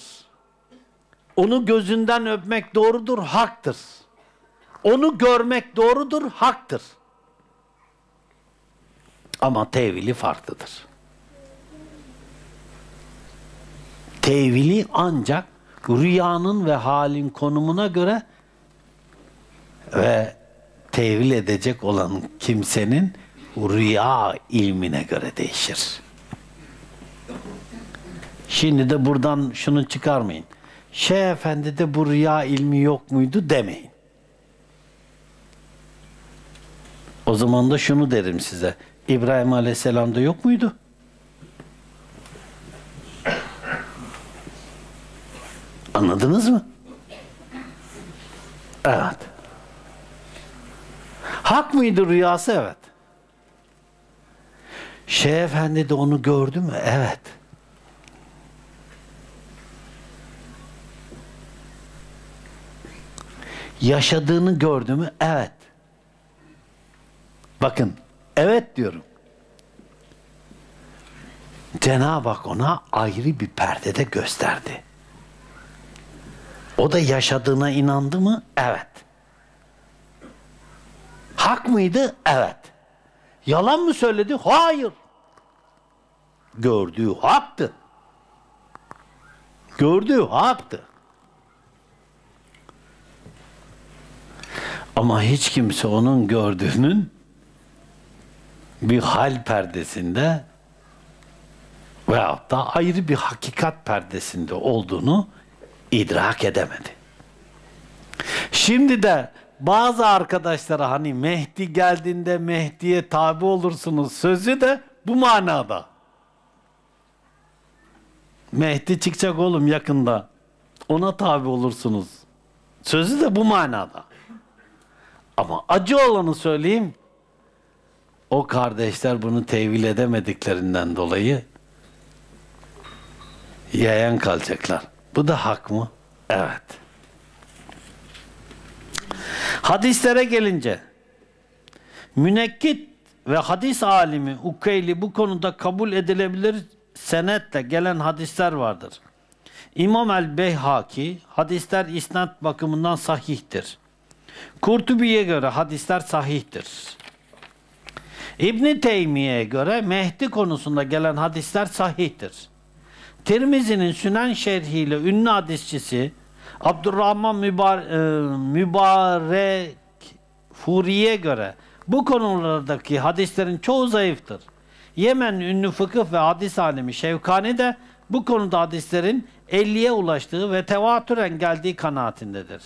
Onu gözünden öpmek doğrudur, haktır. Onu görmek doğrudur, haktır. Ama tevili farklıdır. Tevili ancak rüyanın ve halin konumuna göre ve tevil edecek olan kimsenin rüya ilmine göre değişir. Şimdi de buradan şunu çıkarmayın. Şeyh Efendi de bu rüya ilmi yok muydu demeyin. O zaman da şunu derim size. İbrahim Aleyhisselam'da yok muydu? Anladınız mı? Evet. Hak mıydı rüyası? Evet. Şeyh Efendi de onu gördü mü? Evet. Yaşadığını gördü mü? Evet. Bakın, evet diyorum. Cenab-ı Hak ona ayrı bir perdede gösterdi. O da yaşadığına inandı mı? Evet. Hak mıydı? Evet. Yalan mı söyledi? Hayır. Gördüğü haktı. Gördüğü haktı. Ama hiç kimse onun gördüğünün bir hal perdesinde veyahut da ayrı bir hakikat perdesinde olduğunu idrak edemedi. Şimdi de bazı arkadaşlara hani Mehdi geldiğinde Mehdi'ye tabi olursunuz sözü de bu manada. Mehdi çıkacak oğlum yakında. Ona tabi olursunuz. Sözü de bu manada. Ama acı olanı söyleyeyim. O kardeşler bunu tevil edemediklerinden dolayı yayan kalacaklar. Bu da hak mı? Evet. Hadislere gelince münekkit ve hadis alimi Ukeyli bu konuda kabul edilebilir senetle gelen hadisler vardır. İmam el-Beyhaki hadisler isnat bakımından sahihtir. Kurtubi'ye göre hadisler sahihtir. İbn Teymiye'ye göre Mehdi konusunda gelen hadisler sahihtir. Tirmizi'nin Sünen şerhiyle ünlü hadisçisi Abdurrahman Mübar e, Mübarek Furi'ye göre bu konulardaki hadislerin çoğu zayıftır. Yemen ünlü fıkıh ve hadis alemi Şevkani de bu konuda hadislerin 50'ye ulaştığı ve tevatüren geldiği kanaatindedir.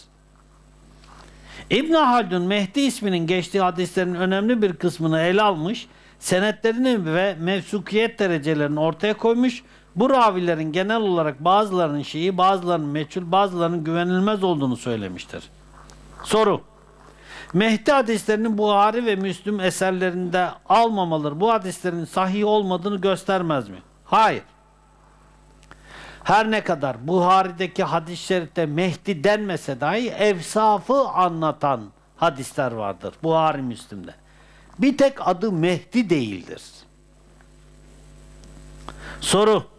İbn Haldun Mehdi isminin geçtiği hadislerin önemli bir kısmını ele almış, senetlerini ve mevsukiyet derecelerini ortaya koymuş. Bu ravilerin genel olarak bazılarının şeyi, bazılarının meçhul, bazılarının güvenilmez olduğunu söylemiştir. Soru. Mehdi hadislerinin Buhari ve Müslüm eserlerinde almamaları bu hadislerin sahih olmadığını göstermez mi? Hayır. Her ne kadar Buhari'deki hadis-i şerifte Mehdi denmese dahi evsafı anlatan hadisler vardır Buhari Müslüm'de. Bir tek adı Mehdi değildir. Soru.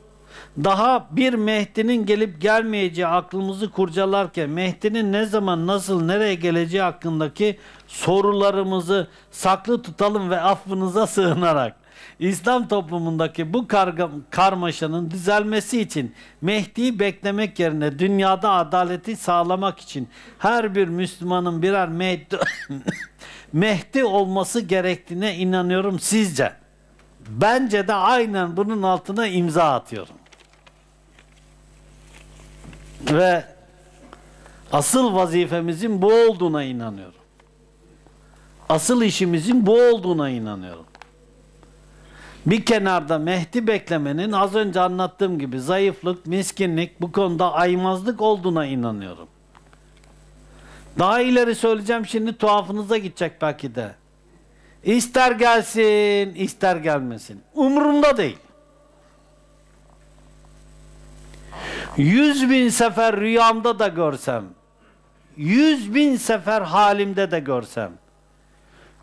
Daha bir Mehdi'nin gelip gelmeyeceği aklımızı kurcalarken Mehdi'nin ne zaman nasıl nereye geleceği hakkındaki sorularımızı saklı tutalım ve affınıza sığınarak İslam toplumundaki bu karga, karmaşanın düzelmesi için Mehdi'yi beklemek yerine dünyada adaleti sağlamak için her bir Müslümanın birer Mehdi, Mehdi olması gerektiğine inanıyorum sizce. Bence de aynen bunun altına imza atıyorum. Ve asıl vazifemizin bu olduğuna inanıyorum. Asıl işimizin bu olduğuna inanıyorum. Bir kenarda Mehdi beklemenin az önce anlattığım gibi zayıflık, miskinlik, bu konuda aymazlık olduğuna inanıyorum. Daha ileri söyleyeceğim şimdi tuhafınıza gidecek belki de. İster gelsin, ister gelmesin. Umurumda değil. Yüz bin sefer rüyamda da görsem, yüz bin sefer halimde de görsem,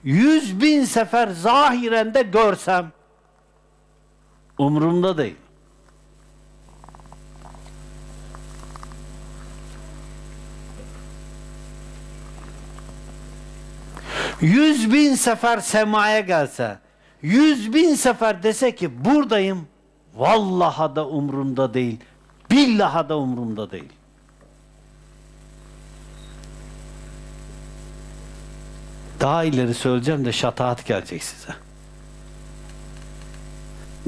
yüz bin sefer zahiren de görsem, umurumda değil. Yüz bin sefer semaya gelse, yüz bin sefer dese ki buradayım, vallaha da umurumda değil, billaha da umurumda değil. Daha ileri söyleyeceğim de şataat gelecek size.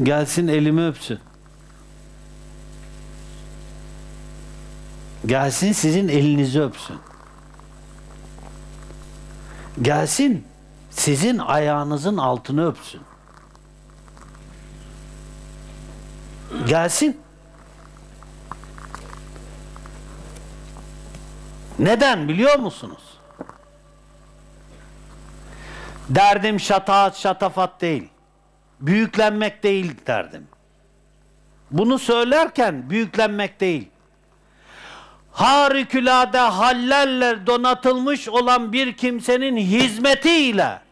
Gelsin elimi öpsün. Gelsin sizin elinizi öpsün. Gelsin sizin ayağınızın altını öpsün. Gelsin. Neden biliyor musunuz? Derdim şataat şatafat değil. Büyüklenmek değil derdim. Bunu söylerken büyüklenmek değil. Harikulade hallerle donatılmış olan bir kimsenin hizmetiyle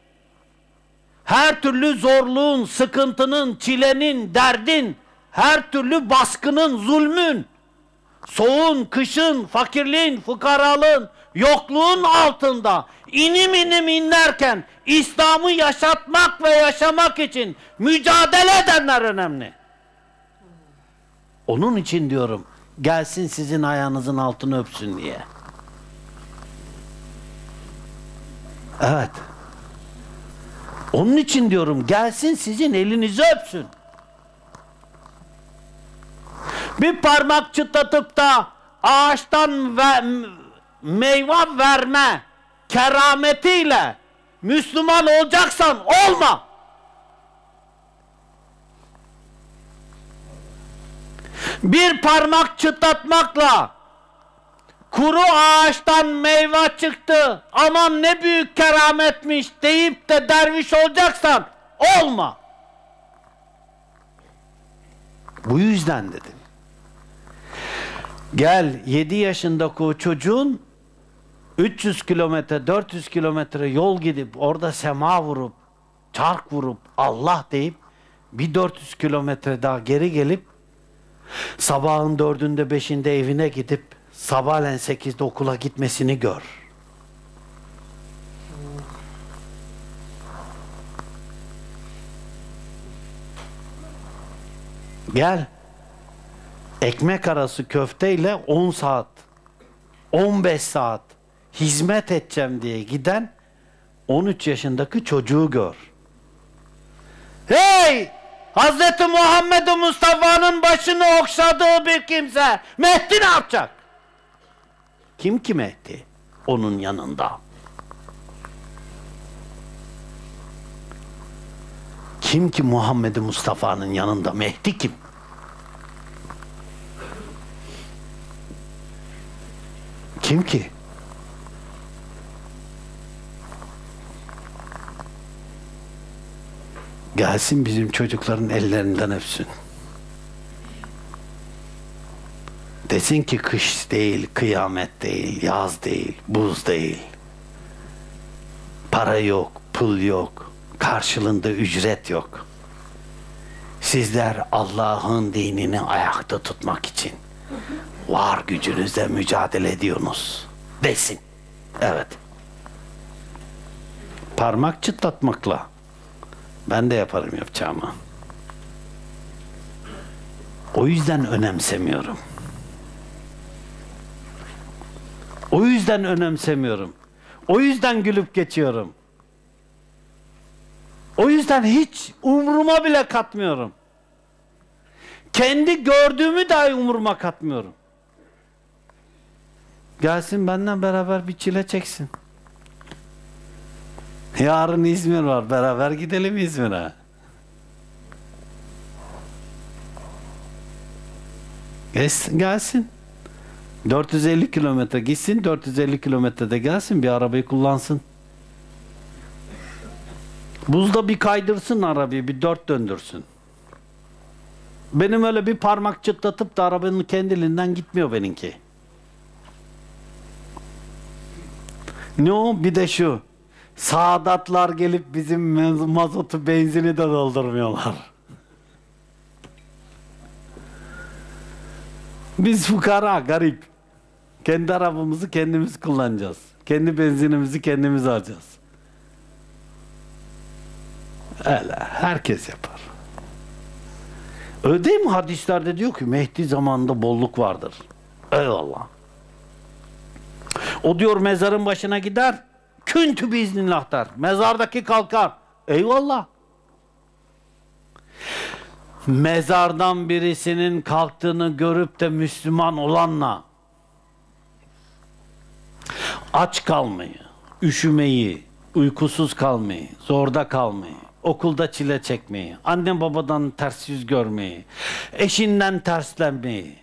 her türlü zorluğun, sıkıntının, çilenin, derdin, her türlü baskının, zulmün, soğun, kışın, fakirliğin, fukaralığın, yokluğun altında inim inim inlerken İslam'ı yaşatmak ve yaşamak için mücadele edenler önemli. Onun için diyorum Gelsin sizin ayağınızın altını öpsün diye. Evet. Onun için diyorum gelsin sizin elinizi öpsün. Bir parmak çıtlatıp da ağaçtan ve meyve verme kerametiyle Müslüman olacaksan olma. Bir parmak çıtlatmakla kuru ağaçtan meyve çıktı. Aman ne büyük kerametmiş deyip de derviş olacaksan olma. Bu yüzden dedim. Gel 7 yaşındaki çocuğun 300 kilometre 400 kilometre yol gidip orada sema vurup çark vurup Allah deyip bir 400 kilometre daha geri gelip sabahın dördünde beşinde evine gidip sabahleyin sekizde okula gitmesini gör. Gel. Ekmek arası köfteyle 10 saat, 15 saat hizmet edeceğim diye giden 13 yaşındaki çocuğu gör. Hey! Hazreti Muhammed Mustafa'nın başını okşadığı bir kimse Mehdi ne yapacak? Kim ki Mehdi? Onun yanında. Kim ki Muhammed Mustafa'nın yanında? Mehdi kim? Kim ki? Gelsin bizim çocukların ellerinden öpsün. Desin ki kış değil, kıyamet değil, yaz değil, buz değil. Para yok, pul yok, karşılığında ücret yok. Sizler Allah'ın dinini ayakta tutmak için var gücünüzle mücadele ediyorsunuz. Desin. Evet. Parmak çıtlatmakla ben de yaparım yapacağımı. O yüzden önemsemiyorum. O yüzden önemsemiyorum. O yüzden gülüp geçiyorum. O yüzden hiç umuruma bile katmıyorum. Kendi gördüğümü dahi umuruma katmıyorum. Gelsin benden beraber bir çile çeksin. Yarın İzmir var. Beraber gidelim İzmir'e. Gelsin. 450 kilometre gitsin, 450 kilometrede gelsin, bir arabayı kullansın. Buzda bir kaydırsın arabayı, bir dört döndürsün. Benim öyle bir parmak çıtlatıp da arabanın kendiliğinden gitmiyor benimki. Ne o? Bir de şu. Saadatlar gelip bizim mazotu benzini de doldurmuyorlar. Biz fukara, garip. Kendi arabamızı kendimiz kullanacağız. Kendi benzinimizi kendimiz alacağız. Öyle, herkes yapar. Öyle değil mi hadislerde diyor ki Mehdi zamanında bolluk vardır. Eyvallah. O diyor mezarın başına gider. Küntü biiznillah der. Mezardaki kalkar. Eyvallah. Mezardan birisinin kalktığını görüp de Müslüman olanla aç kalmayı, üşümeyi, uykusuz kalmayı, zorda kalmayı, okulda çile çekmeyi, anne babadan ters yüz görmeyi, eşinden terslenmeyi,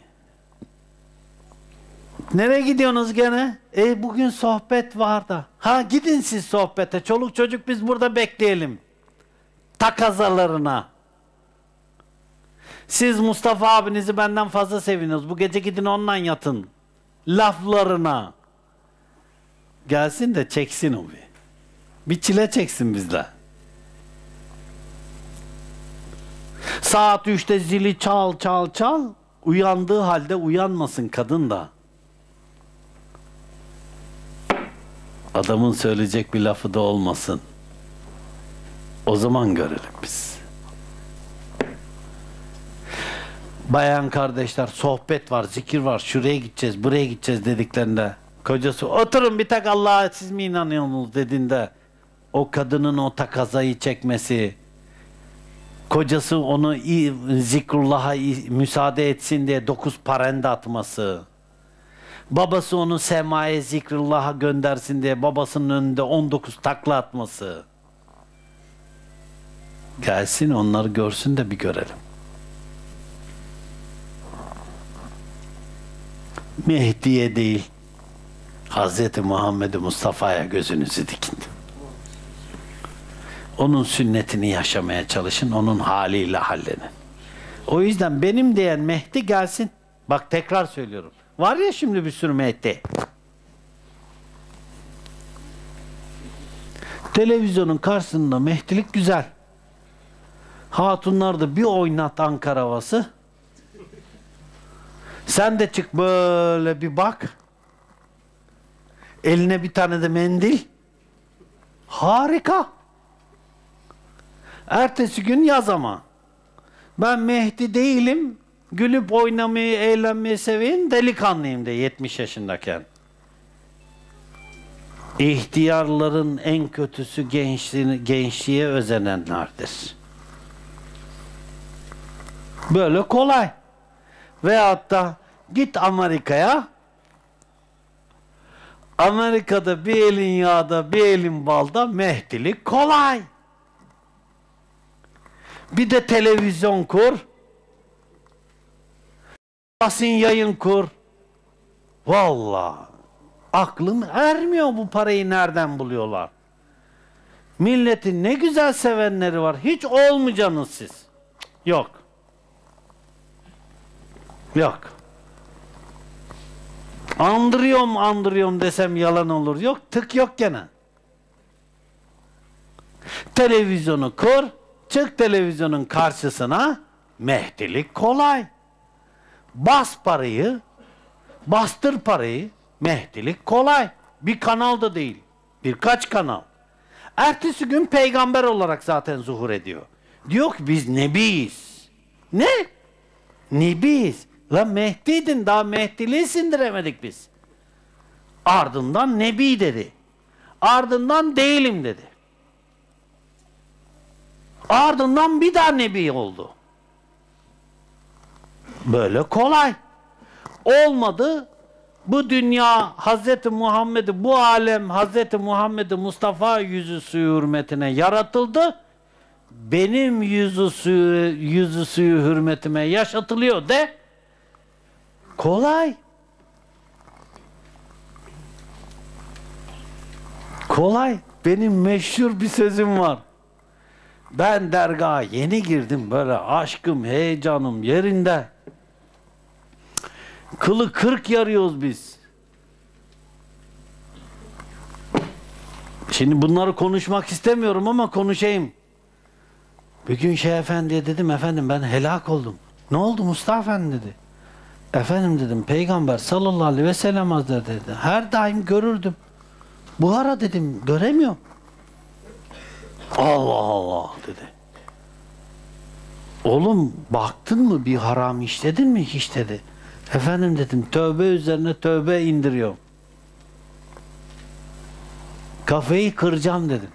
Nereye gidiyorsunuz gene? E bugün sohbet var da. Ha gidin siz sohbete. Çoluk çocuk biz burada bekleyelim. Takazalarına. Siz Mustafa abinizi benden fazla seviniyorsunuz. Bu gece gidin ondan yatın. Laflarına. Gelsin de çeksin o bir. Bir çile çeksin bizle. Saat üçte zili çal çal çal. Uyandığı halde uyanmasın kadın da. Adamın söyleyecek bir lafı da olmasın. O zaman görelim biz. Bayan kardeşler sohbet var, zikir var, şuraya gideceğiz, buraya gideceğiz dediklerinde kocası oturun bir tek Allah'a siz mi inanıyorsunuz dediğinde o kadının o takazayı çekmesi, kocası onu zikrullah'a müsaade etsin diye dokuz parende atması, babası onu semaya zikrullah'a göndersin diye babasının önünde 19 takla atması. Gelsin onları görsün de bir görelim. Mehdi'ye değil, Hz. Muhammed Mustafa'ya gözünüzü dikin. Onun sünnetini yaşamaya çalışın, onun haliyle hallenin. O yüzden benim diyen Mehdi gelsin. Bak tekrar söylüyorum. Var ya şimdi bir sürü Mehdi. Televizyonun karşısında Mehdilik güzel. Hatunlar da bir oynat Ankara havası. Sen de çık böyle bir bak. Eline bir tane de mendil. Harika. Ertesi gün yaz ama. Ben Mehdi değilim. Gülüp oynamayı, eğlenmeyi seven delikanlıyım de 70 yaşındayken. İhtiyarların en kötüsü gençliğini, gençliğe özenenlerdir. Böyle kolay. Veyahut da git Amerika'ya. Amerika'da bir elin yağda bir elin balda mehdilik kolay. Bir de televizyon kur. Basın yayın kur. Vallahi aklım ermiyor bu parayı nereden buluyorlar. Milletin ne güzel sevenleri var. Hiç olmayacaksınız siz. Yok. Yok. Andırıyorum andırıyorum desem yalan olur. Yok tık yok gene. Televizyonu kur, çık televizyonun karşısına, mehdilik kolay. Bas parayı, bastır parayı, mehdilik kolay. Bir kanal da değil, birkaç kanal. Ertesi gün peygamber olarak zaten zuhur ediyor. Diyor ki biz nebiyiz. Ne? Nebiyiz. Lan Mehdi'ydin daha Mehdiliği sindiremedik biz. Ardından Nebi dedi. Ardından değilim dedi. Ardından bir daha Nebi oldu. Böyle kolay. Olmadı. Bu dünya Hazreti Muhammed'i, bu alem Hazreti Muhammed'i Mustafa yüzü suyu hürmetine yaratıldı. Benim yüzü suyu, yüzü suyu hürmetime yaşatılıyor de. Kolay. Kolay. Benim meşhur bir sözüm var. Ben dergaha yeni girdim böyle aşkım, heyecanım yerinde. Kılı kırk yarıyoruz biz. Şimdi bunları konuşmak istemiyorum ama konuşayım. Bir gün şey efendiye dedim efendim ben helak oldum. Ne oldu Mustafa efendi dedi. Efendim dedim peygamber sallallahu aleyhi ve sellem hazretleri dedi. Her daim görürdüm. Bu ara dedim göremiyorum. Allah Allah dedi. Oğlum baktın mı bir haram işledin mi hiç dedi. Efendim dedim tövbe üzerine tövbe indiriyorum. Kafayı kıracağım dedim.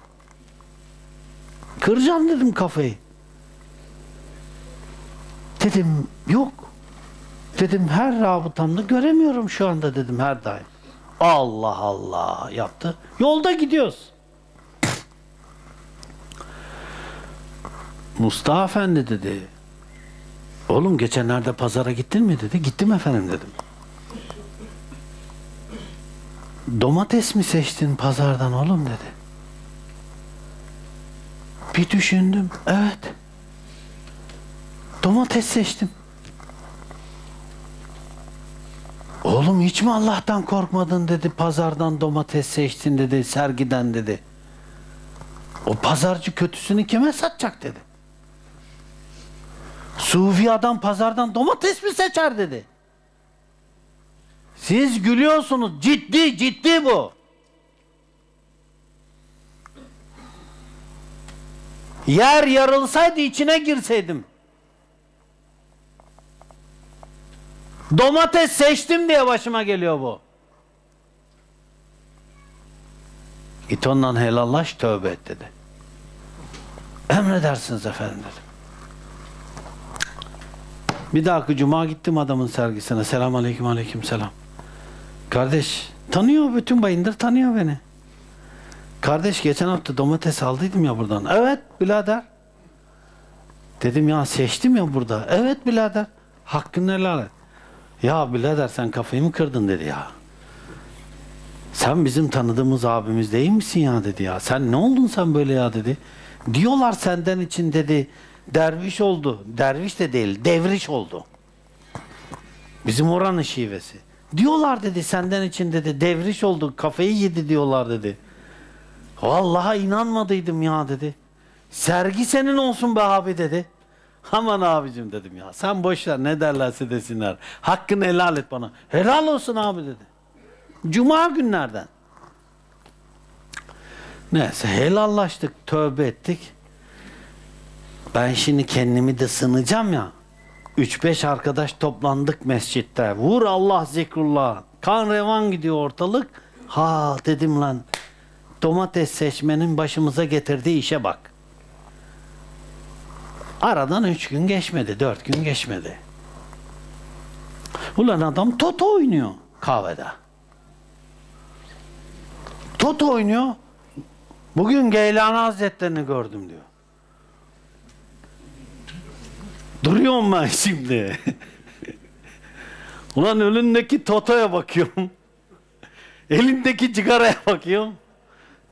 Kıracağım dedim kafayı. Dedim yok. Dedim her rabıtamda göremiyorum şu anda dedim her daim. Allah Allah yaptı. Yolda gidiyoruz. Mustafa Efendi dedi. Oğlum geçenlerde pazara gittin mi dedi. Gittim efendim dedim. Domates mi seçtin pazardan oğlum dedi. Bir düşündüm. Evet. Domates seçtim. Oğlum hiç mi Allah'tan korkmadın dedi. Pazardan domates seçtin dedi. Sergiden dedi. O pazarcı kötüsünü kime satacak dedi. Sufi adam pazardan domates mi seçer dedi. Siz gülüyorsunuz. Ciddi ciddi bu. Yer yarılsaydı içine girseydim. Domates seçtim diye başıma geliyor bu. Git ondan helallaş tövbe et dedi. Emredersiniz efendim dedim. Bir dahaki cuma gittim adamın sergisine. Selam aleyküm aleyküm selam. Kardeş tanıyor bütün bayındır tanıyor beni. Kardeş geçen hafta domates aldıydım ya buradan. Evet birader. Dedim ya seçtim ya burada. Evet birader. Hakkını helal et. Ya birader sen kafayı mı kırdın dedi ya. Sen bizim tanıdığımız abimiz değil misin ya dedi ya. Sen ne oldun sen böyle ya dedi. Diyorlar senden için dedi. Derviş oldu. Derviş de değil, devriş oldu. Bizim oranın şivesi. Diyorlar dedi senden için dedi devriş oldu. Kafayı yedi diyorlar dedi. Vallahi inanmadıydım ya dedi. Sergi senin olsun be abi dedi. Aman abicim dedim ya. Sen boş ver ne derlerse desinler. Hakkını helal et bana. Helal olsun abi dedi. Cuma günlerden. Neyse helallaştık, tövbe ettik. Ben şimdi kendimi de sınayacağım ya. 3-5 arkadaş toplandık mescitte. Vur Allah zikrullah. Kan revan gidiyor ortalık. Ha dedim lan. Domates seçmenin başımıza getirdiği işe bak. Aradan üç gün geçmedi, dört gün geçmedi. Ulan adam toto oynuyor kahvede. Toto oynuyor. Bugün Geylani Hazretlerini gördüm diyor. Duruyorum ben şimdi. Ulan önündeki Toto'ya bakıyorum. Elindeki cigaraya bakıyorum.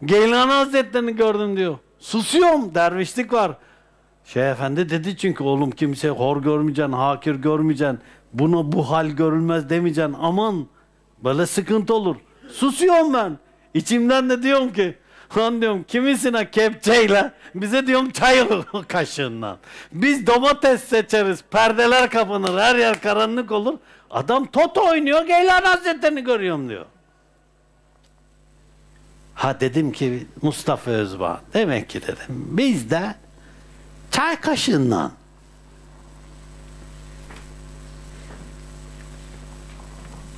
Geylani Hazretlerini gördüm diyor. Susuyorum. Dervişlik var. Şeyh Efendi dedi çünkü oğlum kimse hor görmeyeceksin, hakir görmeyeceksin. Buna bu hal görülmez demeyeceksin. Aman böyle sıkıntı olur. Susuyorum ben. İçimden de diyorum ki Lan diyorum kimisine kepçeyle bize diyorum çay kaşığından. Biz domates seçeriz. Perdeler kapanır. Her yer karanlık olur. Adam toto oynuyor. Geylan Hazretleri'ni görüyorum diyor. Ha dedim ki Mustafa Özbağ. Demek ki dedim. Biz de çay kaşığından.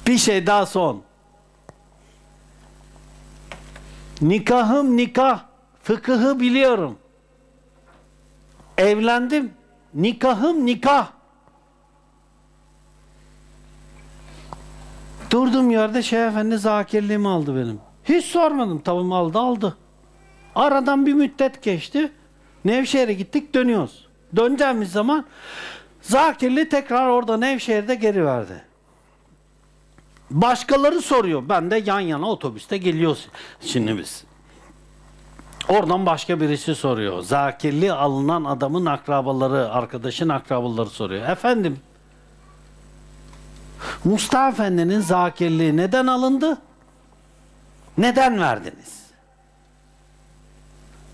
Bir şey daha son. Nikahım nikah. Fıkıhı biliyorum. Evlendim. Nikahım nikah. Durdum yerde Şeyh Efendi zakirliğimi aldı benim. Hiç sormadım. Tabii aldı aldı. Aradan bir müddet geçti. Nevşehir'e gittik dönüyoruz. Döneceğimiz zaman zakirli tekrar orada Nevşehir'de geri verdi. Başkaları soruyor. Ben de yan yana otobüste geliyoruz şimdi biz. Oradan başka birisi soruyor. Zakirli alınan adamın akrabaları, arkadaşın akrabaları soruyor. Efendim, Mustafa Efendi'nin zakirliği neden alındı? Neden verdiniz?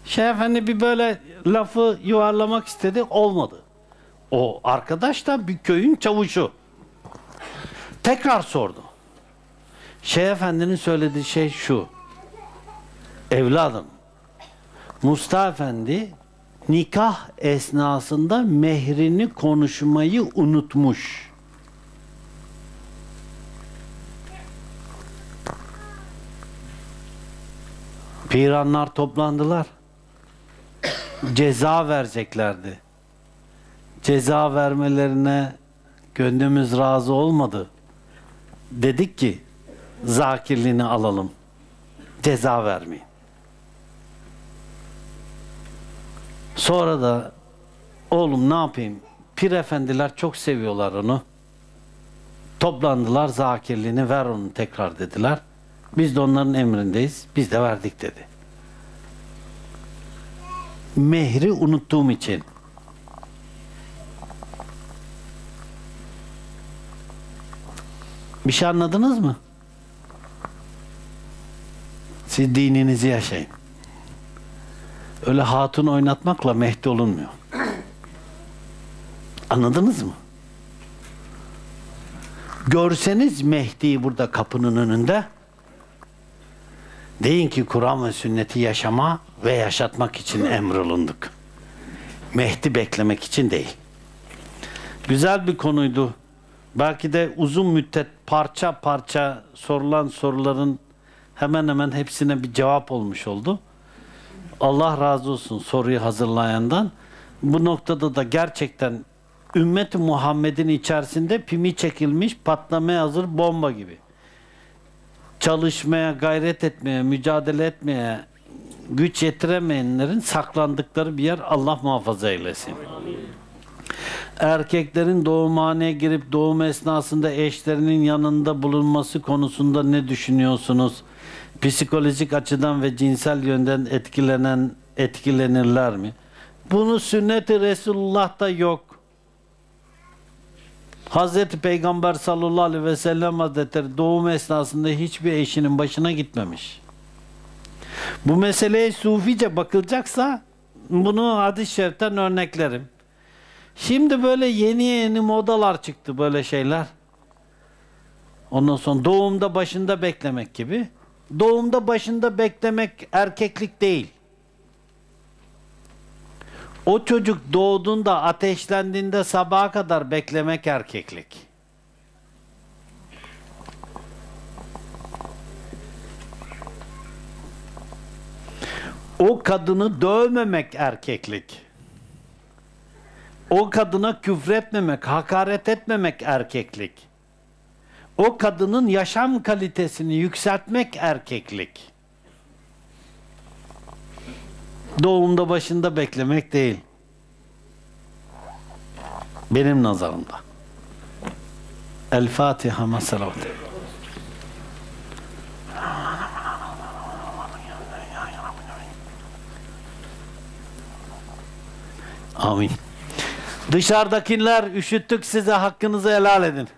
Şeyh Efendi bir böyle lafı yuvarlamak istedi, olmadı. O arkadaş da bir köyün çavuşu. Tekrar sordu. Şeyh Efendi'nin söylediği şey şu. Evladım, Mustafa Efendi nikah esnasında mehrini konuşmayı unutmuş. Piranlar toplandılar. Ceza vereceklerdi. Ceza vermelerine gönlümüz razı olmadı. Dedik ki zakirliğini alalım. Ceza vermeyin. Sonra da oğlum ne yapayım? Pir efendiler çok seviyorlar onu. Toplandılar zakirliğini ver onu tekrar dediler. Biz de onların emrindeyiz. Biz de verdik dedi. Mehri unuttuğum için. Bir şey anladınız mı? Siz dininizi yaşayın. Öyle hatun oynatmakla Mehdi olunmuyor. Anladınız mı? Görseniz Mehdi'yi burada kapının önünde deyin ki Kur'an ve sünneti yaşama ve yaşatmak için emrolunduk. Mehdi beklemek için değil. Güzel bir konuydu. Belki de uzun müddet parça parça sorulan soruların hemen hemen hepsine bir cevap olmuş oldu. Allah razı olsun soruyu hazırlayandan. Bu noktada da gerçekten ümmet Muhammed'in içerisinde pimi çekilmiş patlamaya hazır bomba gibi. Çalışmaya, gayret etmeye, mücadele etmeye güç yetiremeyenlerin saklandıkları bir yer Allah muhafaza eylesin. Erkeklerin doğumhaneye girip doğum esnasında eşlerinin yanında bulunması konusunda ne düşünüyorsunuz? Psikolojik açıdan ve cinsel yönden etkilenen etkilenirler mi? Bunu sünnet-i Resulullah'ta yok. Hazreti Peygamber sallallahu aleyhi ve sellem Hazretleri doğum esnasında hiçbir eşinin başına gitmemiş. Bu meseleye sufice bakılacaksa bunu hadis-i şeriften örneklerim. Şimdi böyle yeni yeni modalar çıktı böyle şeyler. Ondan sonra doğumda başında beklemek gibi. Doğumda başında beklemek erkeklik değil. O çocuk doğduğunda ateşlendiğinde sabaha kadar beklemek erkeklik. O kadını dövmemek erkeklik. O kadına küfretmemek, hakaret etmemek erkeklik. O kadının yaşam kalitesini yükseltmek erkeklik. Doğumda başında beklemek değil. Benim nazarımda. El Fatiha meselavat. Amin. Dışarıdakiler üşüttük size hakkınızı helal edin.